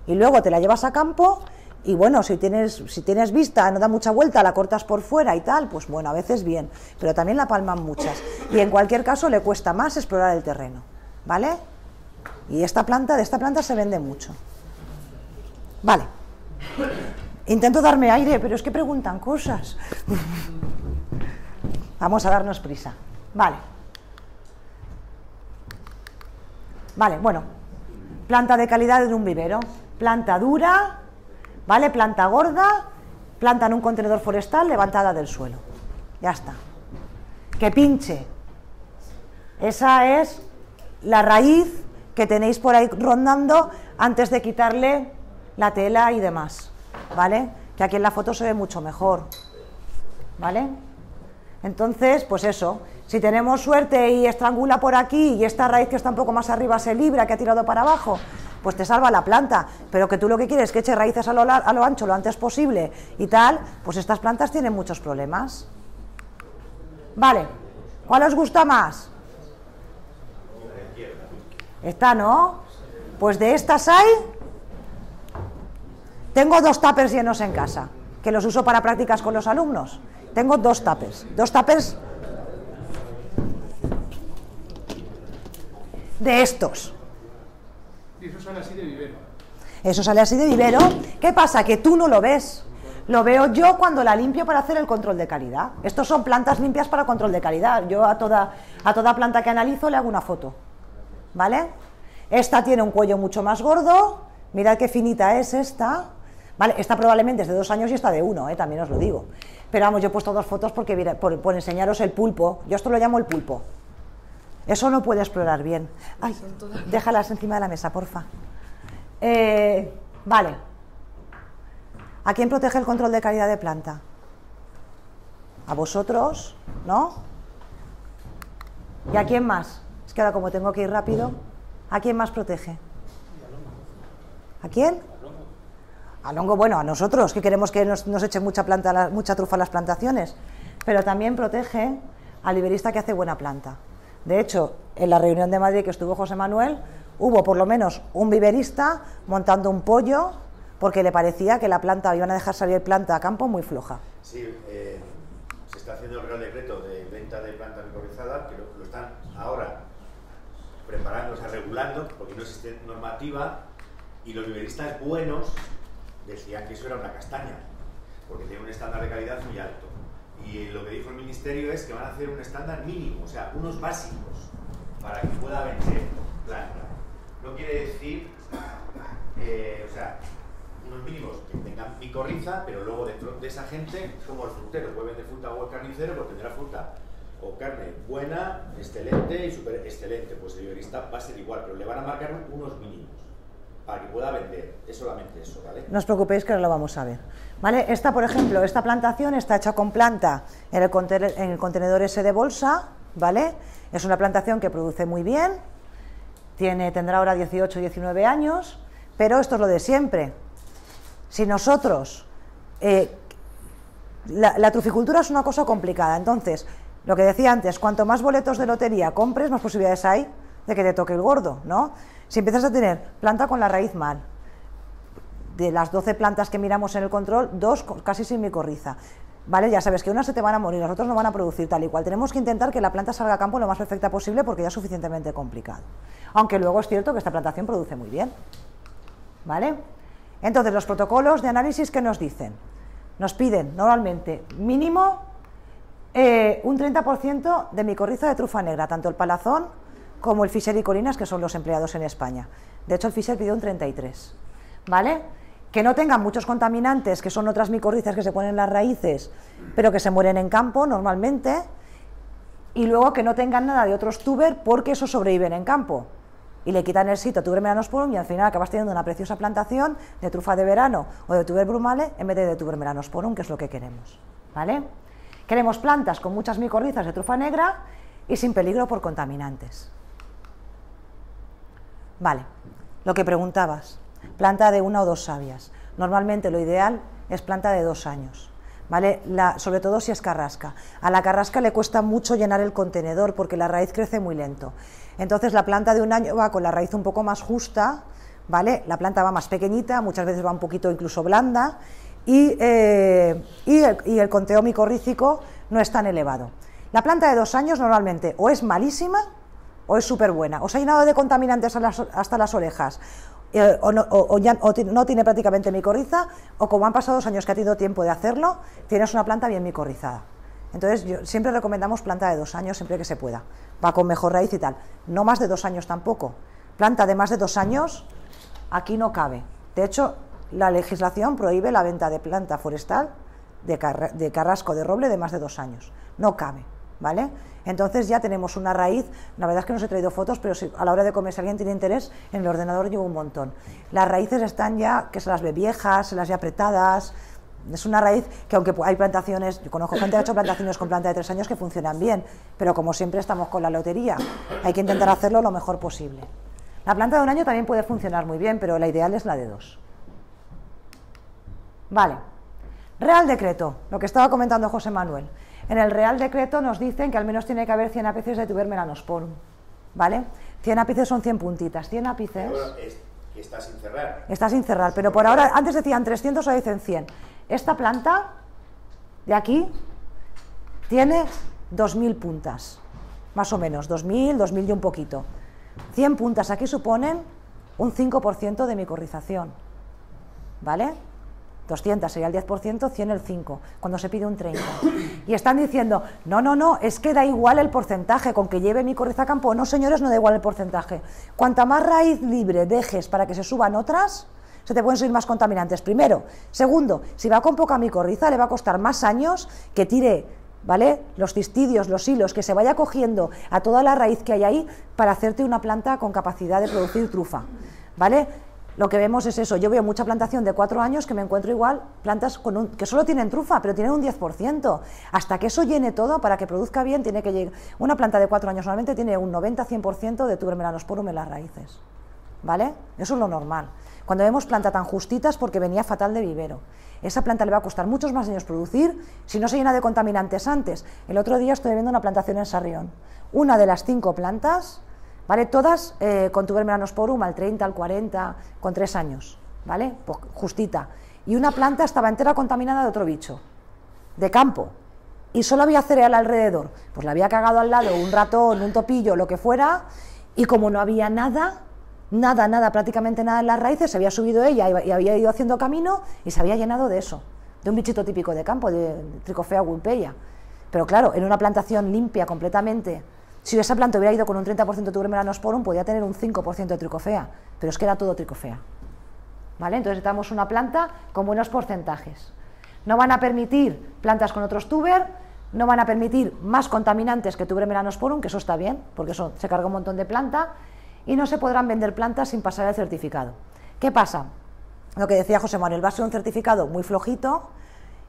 B: Y luego te la llevas a campo y bueno, si tienes, si tienes vista, no da mucha vuelta, la cortas por fuera y tal, pues bueno, a veces bien, pero también la palman muchas. Y en cualquier caso le cuesta más explorar el terreno, ¿vale? Y esta planta, de esta planta se vende mucho. Vale. Intento darme aire, pero es que preguntan cosas. Vamos a darnos prisa. Vale. Vale, bueno. Planta de calidad de un vivero. Planta dura, ¿Vale? Planta gorda, planta en un contenedor forestal levantada del suelo. Ya está. Que pinche. Esa es la raíz que tenéis por ahí rondando antes de quitarle la tela y demás. ¿Vale? Que aquí en la foto se ve mucho mejor. ¿Vale? Entonces, pues eso, si tenemos suerte y estrangula por aquí y esta raíz que está un poco más arriba se libra, que ha tirado para abajo, pues te salva la planta. Pero que tú lo que quieres es que eche raíces a lo, ancho lo antes posible y tal, pues estas plantas tienen muchos problemas. Vale, ¿cuál os gusta más? Esta, ¿no? Pues de estas hay... Tengo dos tapers llenos en casa, que los uso para prácticas con los alumnos. Tengo dos tapers, dos tapers de estos.
C: Y eso sale así de vivero.
B: Eso sale así de vivero. ¿Qué pasa? Que tú no lo ves. Lo veo yo cuando la limpio para hacer el control de calidad. Estos son plantas limpias para control de calidad. Yo a toda, a toda planta que analizo le hago una foto. ¿Vale? Esta tiene un cuello mucho más gordo. Mirad qué finita es esta. ¿Vale? Esta probablemente es de dos años y esta de uno, ¿eh? también os lo digo. Pero vamos, yo he puesto dos fotos porque por, por enseñaros el pulpo. Yo esto lo llamo el pulpo. Eso no puede explorar bien. Déjalas encima de la mesa, porfa. Eh, vale. ¿A quién protege el control de calidad de planta? A vosotros, ¿no? ¿Y a quién más? Es que ahora como tengo que ir rápido, ¿a quién más protege? ¿A quién? Al hongo, bueno, a nosotros, que queremos que nos, nos echen mucha, planta, mucha trufa a las plantaciones, pero también protege al liberista que hace buena planta. De hecho, en la reunión de Madrid que estuvo José Manuel, hubo por lo menos un viverista montando un pollo porque le parecía que la planta, iban a dejar salir planta a campo muy floja.
A: Sí, eh, se está haciendo el Real Decreto de venta de planta micorrizada, que lo, lo están ahora preparando, o sea, regulando, porque no existe normativa, y los viveristas buenos decían que eso era una castaña, porque tiene un estándar de calidad muy alto. Y lo que dijo el Ministerio es que van a hacer un estándar mínimo, o sea, unos básicos, para que pueda vender planta. No quiere decir, eh, o sea, unos mínimos que tengan micorriza, pero luego dentro de esa gente, como el frutero, puede vender fruta o el carnicero, pues tendrá fruta o carne buena, excelente y súper excelente. Pues el viverista va a ser igual, pero le van a marcar unos mínimos para que pueda vender. Es solamente eso, ¿vale?
B: No os preocupéis que ahora lo vamos a ver. ¿Vale? Esta, por ejemplo, esta plantación está hecha con planta en el, contenedor, en el contenedor ese de bolsa, ¿vale? Es una plantación que produce muy bien, tiene, tendrá ahora 18, 19 años, pero esto es lo de siempre. Si nosotros... Eh, la, la truficultura es una cosa complicada, entonces, lo que decía antes, cuanto más boletos de lotería compres, más posibilidades hay de que te toque el gordo, ¿no? Si empiezas a tener planta con la raíz mal, de las 12 plantas que miramos en el control, dos casi sin micorriza. ¿Vale? Ya sabes que unas se te van a morir, las otras no van a producir tal y cual. Tenemos que intentar que la planta salga a campo lo más perfecta posible porque ya es suficientemente complicado. Aunque luego es cierto que esta plantación produce muy bien. ¿Vale? Entonces, los protocolos de análisis que nos dicen, nos piden normalmente mínimo eh, un 30% de micorriza de trufa negra, tanto el palazón como el Fisher y Colinas, que son los empleados en España. De hecho, el Fisher pidió un 33. ¿Vale? Que no tengan muchos contaminantes, que son otras micorrizas que se ponen en las raíces, pero que se mueren en campo normalmente. Y luego que no tengan nada de otros tuber, porque esos sobreviven en campo. Y le quitan el sitio tuber melanosporum y al final acabas teniendo una preciosa plantación de trufa de verano o de tuber brumale en vez de de tuber melanosporum, que es lo que queremos. ¿Vale? Queremos plantas con muchas micorrizas de trufa negra y sin peligro por contaminantes. Vale, lo que preguntabas, planta de una o dos sabias. Normalmente lo ideal es planta de dos años, ¿vale? Sobre todo si es carrasca. A la carrasca le cuesta mucho llenar el contenedor porque la raíz crece muy lento. Entonces la planta de un año va con la raíz un poco más justa, ¿vale? La planta va más pequeñita, muchas veces va un poquito incluso blanda y, eh, y, el, y el conteo micorrícico no es tan elevado. La planta de dos años normalmente o es malísima o es súper buena, o se ha llenado de contaminantes hasta las orejas, eh, o, no, o, ya, o, no, tiene prácticamente micorriza, o como han pasado dos años que ha tenido tiempo de hacerlo, tienes una planta bien micorrizada. Entonces, yo, siempre recomendamos planta de dos años, siempre que se pueda. Va con mejor raíz y tal. No más de dos años tampoco. Planta de más de dos años, aquí no cabe. De hecho, la legislación prohíbe la venta de planta forestal de, de carrasco de roble de más de dos años. No cabe, ¿vale? Entonces ya tenemos una raíz, la verdad es que no os he traído fotos, pero si a la hora de comer, si alguien tiene interés, en el ordenador llevo un montón. Las raíces están ya, que se las ve viejas, se las ve apretadas, es una raíz que aunque hay plantaciones, yo conozco gente que ha hecho plantaciones con planta de tres años que funcionan bien, pero como siempre estamos con la lotería, hay que intentar hacerlo lo mejor posible. La planta de un año también puede funcionar muy bien, pero la ideal es la de dos. Vale. Real decreto, lo que estaba comentando José Manuel. En el Real Decreto nos dicen que al menos tiene que haber 100 ápices de tuber melanosporum, ¿vale? 100 ápices son 100 puntitas, 100 ápices...
A: Es, está sin cerrar.
B: Está sin cerrar, pero por ahora, antes decían 300, ahora dicen 100. Esta planta de aquí tiene 2.000 puntas, más o menos, 2.000, 2.000 y un poquito. 100 puntas aquí suponen un 5% de micorrización, ¿vale? 200 sería el 10%, 100 el 5, cuando se pide un 30. Y están diciendo, no, no, no, es que da igual el porcentaje, con que lleve micorriza a campo. No, señores, no da igual el porcentaje. Cuanta más raíz libre dejes para que se suban otras, se te pueden subir más contaminantes. Primero. Segundo, si va con poca micorriza, le va a costar más años que tire ¿vale? Los cistidios, los hilos, que se vaya cogiendo a toda la raíz que hay ahí para hacerte una planta con capacidad de producir trufa, ¿vale? Lo que vemos es eso. Yo veo mucha plantación de cuatro años que me encuentro igual plantas con un, que solo tienen trufa, pero tienen un 10%. Hasta que eso llene todo, para que produzca bien, tiene que llegar. Una planta de cuatro años normalmente tiene un 90-100% de tuber melanosporum en las raíces. ¿Vale? Eso es lo normal. Cuando vemos planta tan justita es porque venía fatal de vivero. Esa planta le va a costar muchos más años producir si no se llena de contaminantes antes. El otro día estoy viendo una plantación en Sarrión. Una de las cinco plantas, ¿vale? Todas eh, con tuber melanosporum al 30, al 40, con tres años, ¿vale? Pues justita. Y una planta estaba entera contaminada de otro bicho, de campo. Y solo había cereal alrededor. Pues la había cagado al lado un ratón, un topillo, lo que fuera, y como no había nada, nada, nada, prácticamente nada en las raíces, se había subido ella y había ido haciendo camino y se había llenado de eso, de un bichito típico de campo, de Tricofea wilpeya. Pero claro, en una plantación limpia completamente, si esa planta hubiera ido con un 30% de tubermelanosporum, podía tener un 5% de tricofea, pero es que era todo tricofea. ¿Vale? Entonces necesitamos una planta con buenos porcentajes. No van a permitir plantas con otros tuber, no van a permitir más contaminantes que tubermelanosporum, que eso está bien, porque eso se carga un montón de planta, y no se podrán vender plantas sin pasar el certificado. ¿Qué pasa? Lo que decía José Manuel, va a ser un certificado muy flojito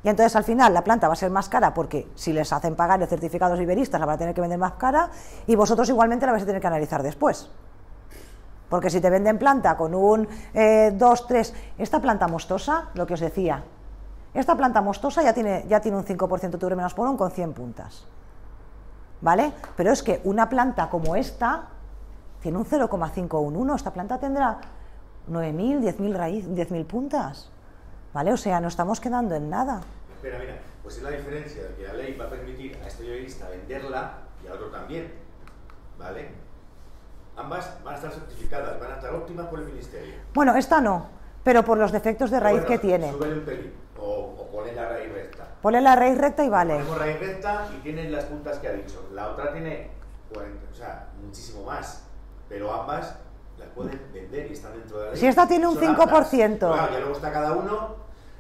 B: y entonces al final la planta va a ser más cara porque si les hacen pagar los iberistas la van a tener que vender más cara y vosotros igualmente la vais a tener que analizar después. Porque si te venden planta con un 2, eh, 3, esta planta mostosa, lo que os decía, esta planta mostosa ya tiene, ya tiene un 5% de menos por un con 100 puntas. ¿Vale? Pero es que una planta como esta, tiene un 0,511. Esta planta tendrá 9.000, 10.000 raíz, 10.000 puntas. ¿Vale? O sea, no estamos quedando en nada.
A: Espera, mira, pues es la diferencia de que la ley va a permitir a este mayorista venderla y a otro también. ¿Vale? Ambas van a estar certificadas, van a estar óptimas por el ministerio.
B: Bueno, esta no, pero por los defectos de raíz que tiene.
A: Sube un pelín, o, o ponle la raíz recta.
B: Ponle la raíz recta y vale.
A: Ponemos raíz recta y tienen las puntas que ha dicho. La otra tiene 40, o sea, muchísimo más pero ambas pueden vender y están dentro de la ley.
B: Si esta tiene un 5%.
A: Claro, ya luego está cada uno,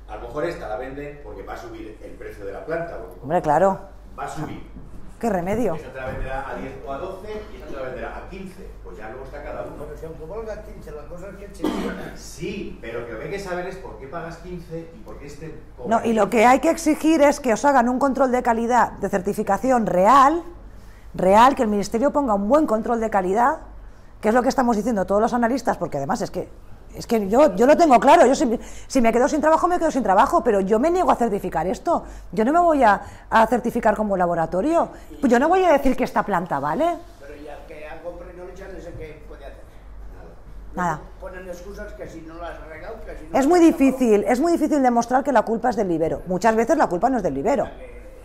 A: a lo mejor esta la venden porque va a subir el precio de la planta.
B: Hombre, claro.
A: Va a subir.
B: ¿Qué remedio?
A: Esta te la venderá a 10 o a 12 y esta te la venderá a 15. Pues ya luego está cada uno.
E: Pero si aunque valga 15, la cosa es que
A: se Sí, pero que lo que hay que saber es por qué pagas 15 y por qué este...
B: No, y lo que hay que exigir es que os hagan un control de calidad de certificación real, real, que el Ministerio ponga un buen control de calidad ¿Qué es lo que estamos diciendo todos los analistas? Porque además es que, es que yo, yo lo tengo claro, yo si, me quedo sin trabajo, me quedo sin trabajo, pero yo me niego a certificar esto. Yo no me voy a, certificar como laboratorio. Yo no voy a decir que esta planta vale.
E: Pero ya que han comprado no sé qué puede hacer.
B: Nada.
E: Ponen excusas que si no las arreglan, que si
B: no Es muy difícil, es muy difícil demostrar que la culpa es del libero. Muchas veces la culpa no es del libero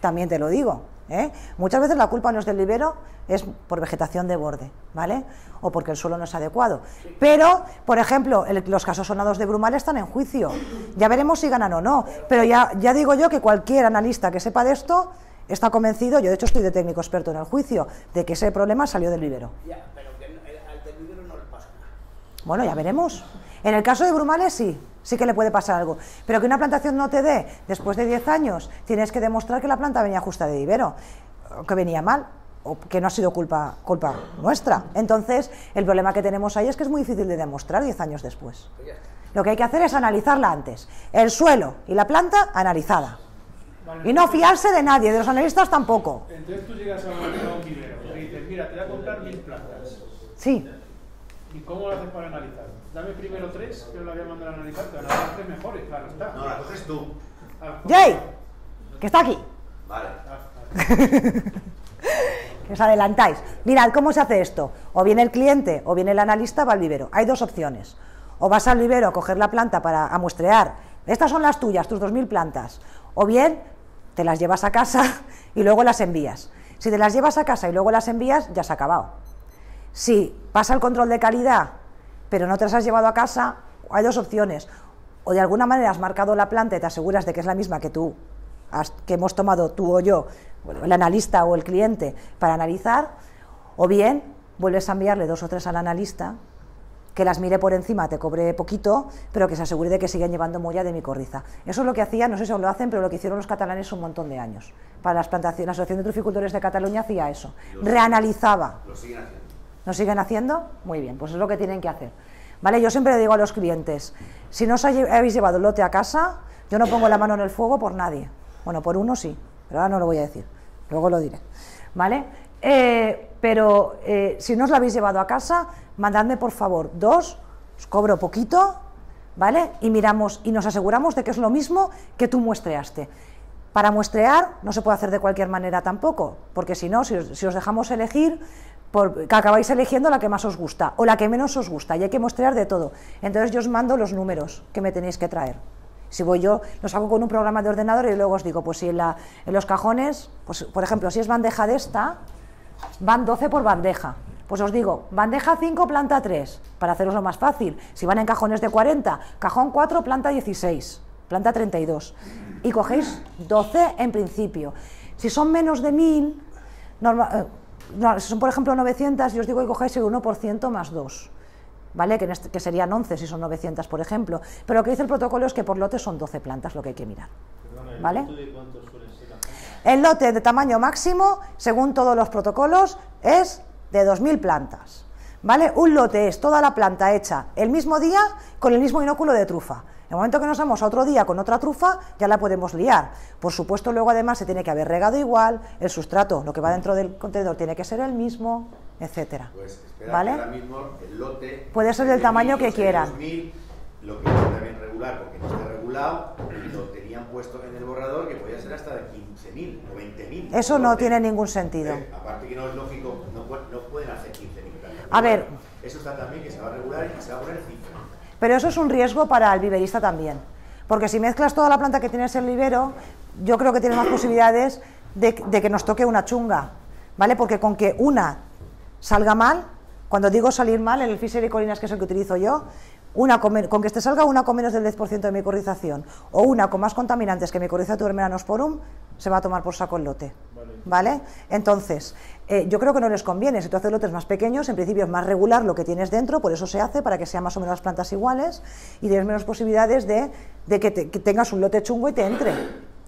B: también te lo digo. ¿eh? Muchas veces la culpa no es del vivero, es por vegetación de borde, ¿vale? O porque el suelo no es adecuado. Pero, por ejemplo, los casos sonados de Brumal están en juicio. Ya veremos si ganan o no. Pero ya, ya digo yo que cualquier analista que sepa de esto está convencido, yo de hecho estoy de técnico experto en el juicio, de que ese problema salió del vivero. Bueno, ya veremos. En el caso de Brumales sí, sí que le puede pasar algo. Pero que una plantación no te dé, después de 10 años, tienes que demostrar que la planta venía justa de vivero, que venía mal, o que no ha sido culpa, culpa nuestra. Entonces, el problema que tenemos ahí es que es muy difícil de demostrar 10 años después. Lo que hay que hacer es analizarla antes. El suelo y la planta, analizada. y no fiarse de nadie, de los analistas tampoco.
C: Entonces tú llegas a un vivero y dices, mira, te voy a comprar mil plantas.
B: Sí.
C: ¿Y cómo lo haces para analizar? Dame primero tres, que yo la voy a mandar a analizar, te van a dar tres mejores, claro está.
A: No, la coges tú.
B: Ah, Jay, que está aquí.
A: Vale.
B: que os adelantáis. Mirad cómo se hace esto. O viene el cliente o viene el analista, va al vivero. Hay dos opciones. O vas al vivero a coger la planta para amuestrear. Estas son las tuyas, tus 2.000 plantas. O bien te las llevas a casa y luego las envías. Si te las llevas a casa y luego las envías, ya se ha acabado. Si pasa el control de calidad pero no te las has llevado a casa, hay dos opciones. O de alguna manera has marcado la planta y te aseguras de que es la misma que tú, que hemos tomado tú o yo, el analista o el cliente, para analizar, o bien vuelves a enviarle dos o tres al analista que las mire por encima, te cobre poquito, pero que se asegure de que siguen llevando molla de micorriza. Eso es lo que hacía, no sé si aún lo hacen, pero lo que hicieron los catalanes un montón de años. Para las plantaciones, la Asociación de Truficultores de Cataluña hacía eso, reanalizaba.
A: Lo siguen haciendo.
B: ¿Lo siguen haciendo? Muy bien, pues es lo que tienen que hacer. ¿Vale? Yo siempre le digo a los clientes, si no os habéis llevado el lote a casa, yo no pongo la mano en el fuego por nadie. Bueno, por uno sí, pero ahora no lo voy a decir, luego lo diré. ¿Vale? Eh, pero eh, si no os lo habéis llevado a casa, mandadme por favor dos, os cobro poquito, ¿vale? Y miramos y nos aseguramos de que es lo mismo que tú muestreaste. Para muestrear no se puede hacer de cualquier manera tampoco, porque si no, si os, dejamos elegir, por, que acabáis eligiendo la que más os gusta o la que menos os gusta y hay que muestrear de todo. Entonces yo os mando los números que me tenéis que traer. Si voy yo, los hago con un programa de ordenador y luego os digo, pues si en, la, en los cajones, pues por ejemplo, si es bandeja de esta, van 12 por bandeja. Pues os digo, bandeja 5, planta 3, para haceroslo más fácil. Si van en cajones de 40, cajón 4, planta 16, planta 32. Y cogéis 12 en principio. Si son menos de 1000, eh, si son por ejemplo 900, yo os digo que cojáis el 1% más 2. ¿Vale? Que, este, que, serían 11 si son 900, por ejemplo. Pero lo que dice el protocolo es que por lote son 12 plantas lo que hay que mirar. ¿Vale? El lote de tamaño máximo, según todos los protocolos, es de 2.000 plantas. ¿Vale? Un lote es toda la planta hecha el mismo día con el mismo inóculo de trufa. En el momento que nos vamos a otro día con otra trufa, ya la podemos liar. Por supuesto, luego además se tiene que haber regado igual, el sustrato, lo que va dentro del contenedor tiene que ser el mismo, etcétera.
A: Pues
B: ¿Vale?
A: ahora mismo el lote
B: puede ser del tamaño que quieran.
A: lo que está bien regular, porque no está regulado, lo tenían puesto en el borrador que podía ser hasta de 15.000 o 20.000.
B: Eso no tiene ningún sentido.
A: Eh, aparte que no es lógico, no, no pueden hacer 15.000
B: A ver.
A: Eso está también que se va a regular y se va a poner cifra.
B: Pero eso es un riesgo para el viverista también. Porque si mezclas toda la planta que tienes en el vivero, yo creo que tiene más posibilidades de, de que nos toque una chunga. ¿Vale? Porque con que una salga mal, cuando digo salir mal, en el Fisher y Colinas, que es el que utilizo yo, una con, que te salga una con menos del 10% de micorización o una con más contaminantes que micoriza tu hermenanosporum, se va a tomar por saco el lote. ¿Vale? Entonces, eh, yo creo que no les conviene. Si tú haces lotes más pequeños, en principio es más regular lo que tienes dentro, por eso se hace, para que sean más o menos las plantas iguales y tienes menos posibilidades de, que, que, tengas un lote chungo y te entre.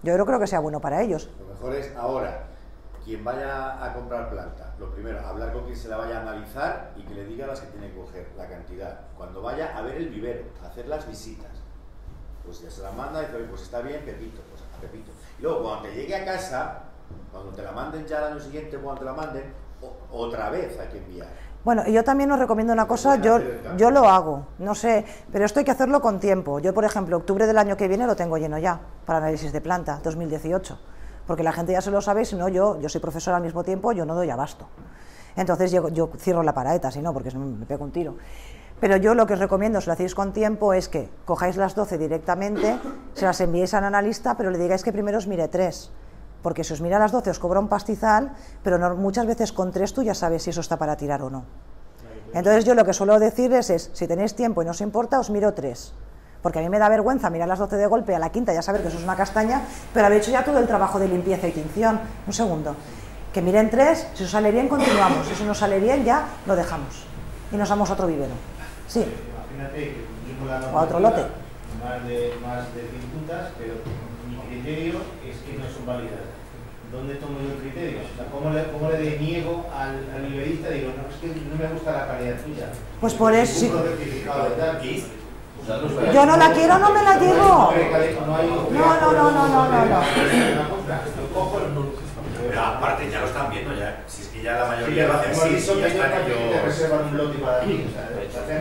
B: Yo creo que sea bueno para ellos.
A: Lo mejor es ahora, quien vaya a comprar planta, lo primero, hablar con quien se la vaya a analizar y que le diga las que tiene que coger, la cantidad. Cuando vaya a ver el vivero, a hacer las visitas, pues ya se la manda y dice, pues está bien, Pepito, pues a Pepito. Y luego, cuando te llegue a casa, cuando te la manden ya el año siguiente, cuando te la manden, otra vez hay que enviar.
B: Bueno, y yo también os recomiendo una cosa, yo, yo lo hago, no sé, pero esto hay que hacerlo con tiempo. Yo, por ejemplo, octubre del año que viene lo tengo lleno ya, para análisis de planta, 2018 porque la gente ya se lo sabe, si no yo, yo soy profesor al mismo tiempo, yo no doy abasto. Entonces yo, yo cierro la paraeta, si no, porque me pego un tiro. Pero yo lo que os recomiendo, si lo hacéis con tiempo, es que cojáis las 12 directamente, se las enviéis al analista, pero le digáis que primero os mire tres. Porque si os mira las 12 os cobra un pastizal, pero muchas veces con tres tú ya sabes si eso está para tirar o no. Entonces yo lo que suelo decirles es, si tenéis tiempo y no os importa, os miro tres porque a mí me da vergüenza mirar las 12 de golpe a la quinta, ya saber que eso es una castaña, pero haber hecho ya todo el trabajo de limpieza y tinción. Un segundo. Que miren tres, si os sale bien, continuamos. Si eso no sale bien, ya lo dejamos. Y nos vamos a otro vivero. Sí.
D: Imagínate que
B: o a otro lote.
D: Más de, más de 100 puntas, pero mi criterio es que no son válidas. ¿Dónde tomo yo el criterio? O sea, ¿cómo, le, ¿Cómo le deniego al, al nivelista? Digo, no, es que no me gusta la calidad tuya.
B: Pues por eso. Sí. Yo no la quiero, no me la llevo. No, no, no, no, no, no. no.
A: Pero aparte ya lo están viendo ya. Si es que ya la mayoría lo hacen así, ya están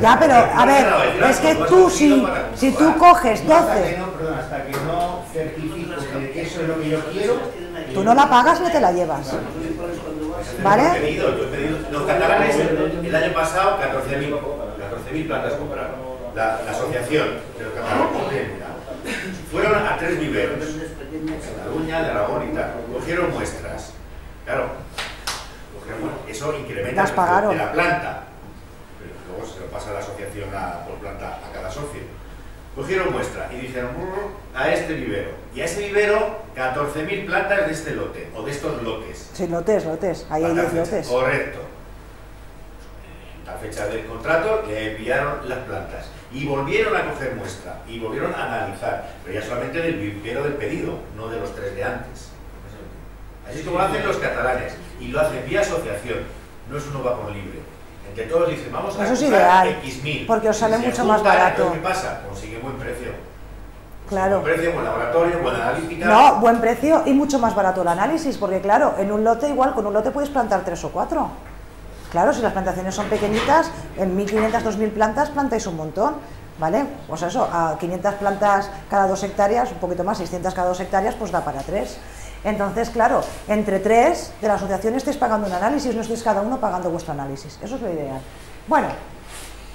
B: Ya, pero a ver, es que tú si, si tú coges 12.
D: Hasta que no certifico que eso es lo que yo quiero.
B: Tú no la pagas ni te la llevas. ¿Vale?
A: Yo he pedido, yo he pedido. Los catalanes el año pasado 14.000 plantas compraron la, asociación de los fueron a tres viveros, Cataluña, de Aragón y tal, cogieron muestras. Claro, eso incrementa el de la planta, pero luego se lo pasa a la asociación por planta a cada socio. Cogieron muestra y dijeron a este vivero. Y a ese vivero, 14.000 plantas de este lote, o de estos lotes.
B: Sí, lotes, lotes. Ahí hay 10 lotes.
A: Correcto. La fecha del contrato le enviaron las plantas y volvieron a coger muestra y volvieron a analizar, pero ya solamente del vivero del pedido, no de los tres de antes. Así es como lo hacen los catalanes y lo hacen vía asociación, no es uno va por libre. Entre todos dicen, vamos a
B: Eso es ideal,
A: X mil.
B: porque os sale mucho más barato.
A: ¿Qué pasa? Consigue buen precio.
B: Claro.
A: Buen precio, buen laboratorio, buena analítica.
B: No, buen precio y mucho más barato el análisis, porque claro, en un lote igual, con un lote puedes plantar tres o cuatro. Claro, si las plantaciones son pequeñitas, en 1.500, 2.000 plantas plantáis un montón. ¿vale? Pues eso, a 500 plantas cada dos hectáreas, un poquito más, 600 cada dos hectáreas, pues da para tres. Entonces, claro, entre tres de la asociación estáis pagando un análisis, no estáis cada uno pagando vuestro análisis. Eso es lo ideal. Bueno,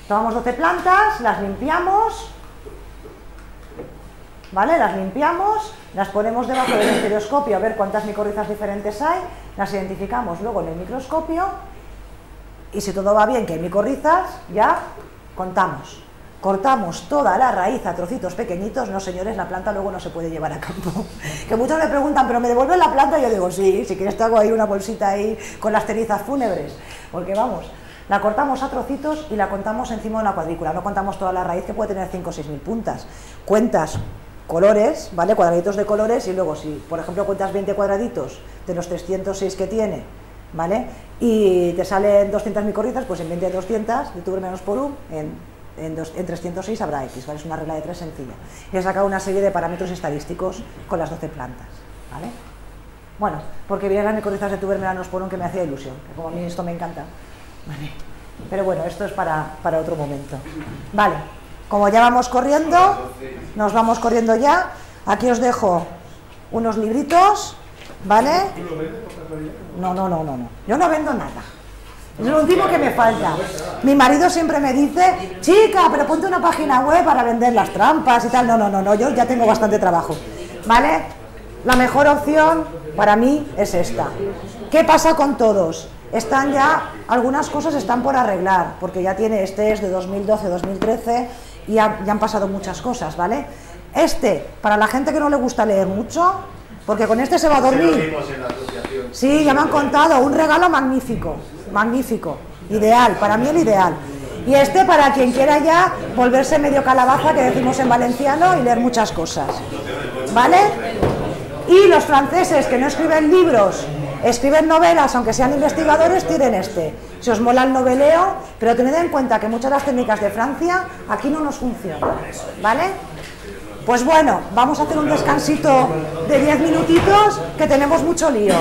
B: tomamos 12 plantas, las limpiamos, ¿vale? Las limpiamos, las ponemos debajo del estereoscopio a ver cuántas micorrizas diferentes hay, las identificamos luego en el microscopio y si todo va bien, que hay micorrizas, ya contamos. Cortamos toda la raíz a trocitos pequeñitos, no señores, la planta luego no se puede llevar a campo. Que muchos me preguntan, ¿pero me devuelven la planta? Yo digo, sí, si quieres te hago ahí una bolsita ahí con las cenizas fúnebres. Porque vamos, la cortamos a trocitos y la contamos encima de una cuadrícula. No contamos toda la raíz que puede tener 5 o 6 mil puntas. Cuentas colores, ¿vale? Cuadraditos de colores y luego si, por ejemplo, cuentas 20 cuadraditos de los 306 que tiene, ¿vale? Y te salen 200 micorrizas, pues en 20 de 200 de tu menos por un, en en, 306 habrá X, ¿vale? es una regla de tres sencilla. Y he sacado una serie de parámetros estadísticos con las 12 plantas. ¿vale? Bueno, porque vienen las micorrizas de tubermelanos por un que me hacía ilusión, que como a mí esto me encanta. ¿vale? Pero bueno, esto es para, para otro momento. Vale, como ya vamos corriendo, nos vamos corriendo ya. Aquí os dejo unos libritos, ¿vale? No, no, no, no, no. Yo no vendo nada. Es lo último que me falta. Mi marido siempre me dice, chica, pero ponte una página web para vender las trampas y tal. No, no, no, no, yo ya tengo bastante trabajo. ¿Vale? La mejor opción para mí es esta. ¿Qué pasa con todos? Están ya, algunas cosas están por arreglar, porque ya tiene, este es de 2012-2013 y ya, han pasado muchas cosas, ¿vale? Este, para la gente que no le gusta leer mucho, porque con este se va a dormir. Sí, ya me han contado, un regalo magnífico magnífico, ideal, para mí el ideal. Y este para quien quiera ya volverse medio calabaza, que decimos en valenciano, y leer muchas cosas. ¿Vale? Y los franceses que no escriben libros, escriben novelas, aunque sean investigadores, tienen este. Si os mola el noveleo, pero tened en cuenta que muchas de las técnicas de Francia aquí no nos funcionan. ¿Vale? Pues bueno, vamos a hacer un descansito de 10 minutitos que tenemos mucho lío.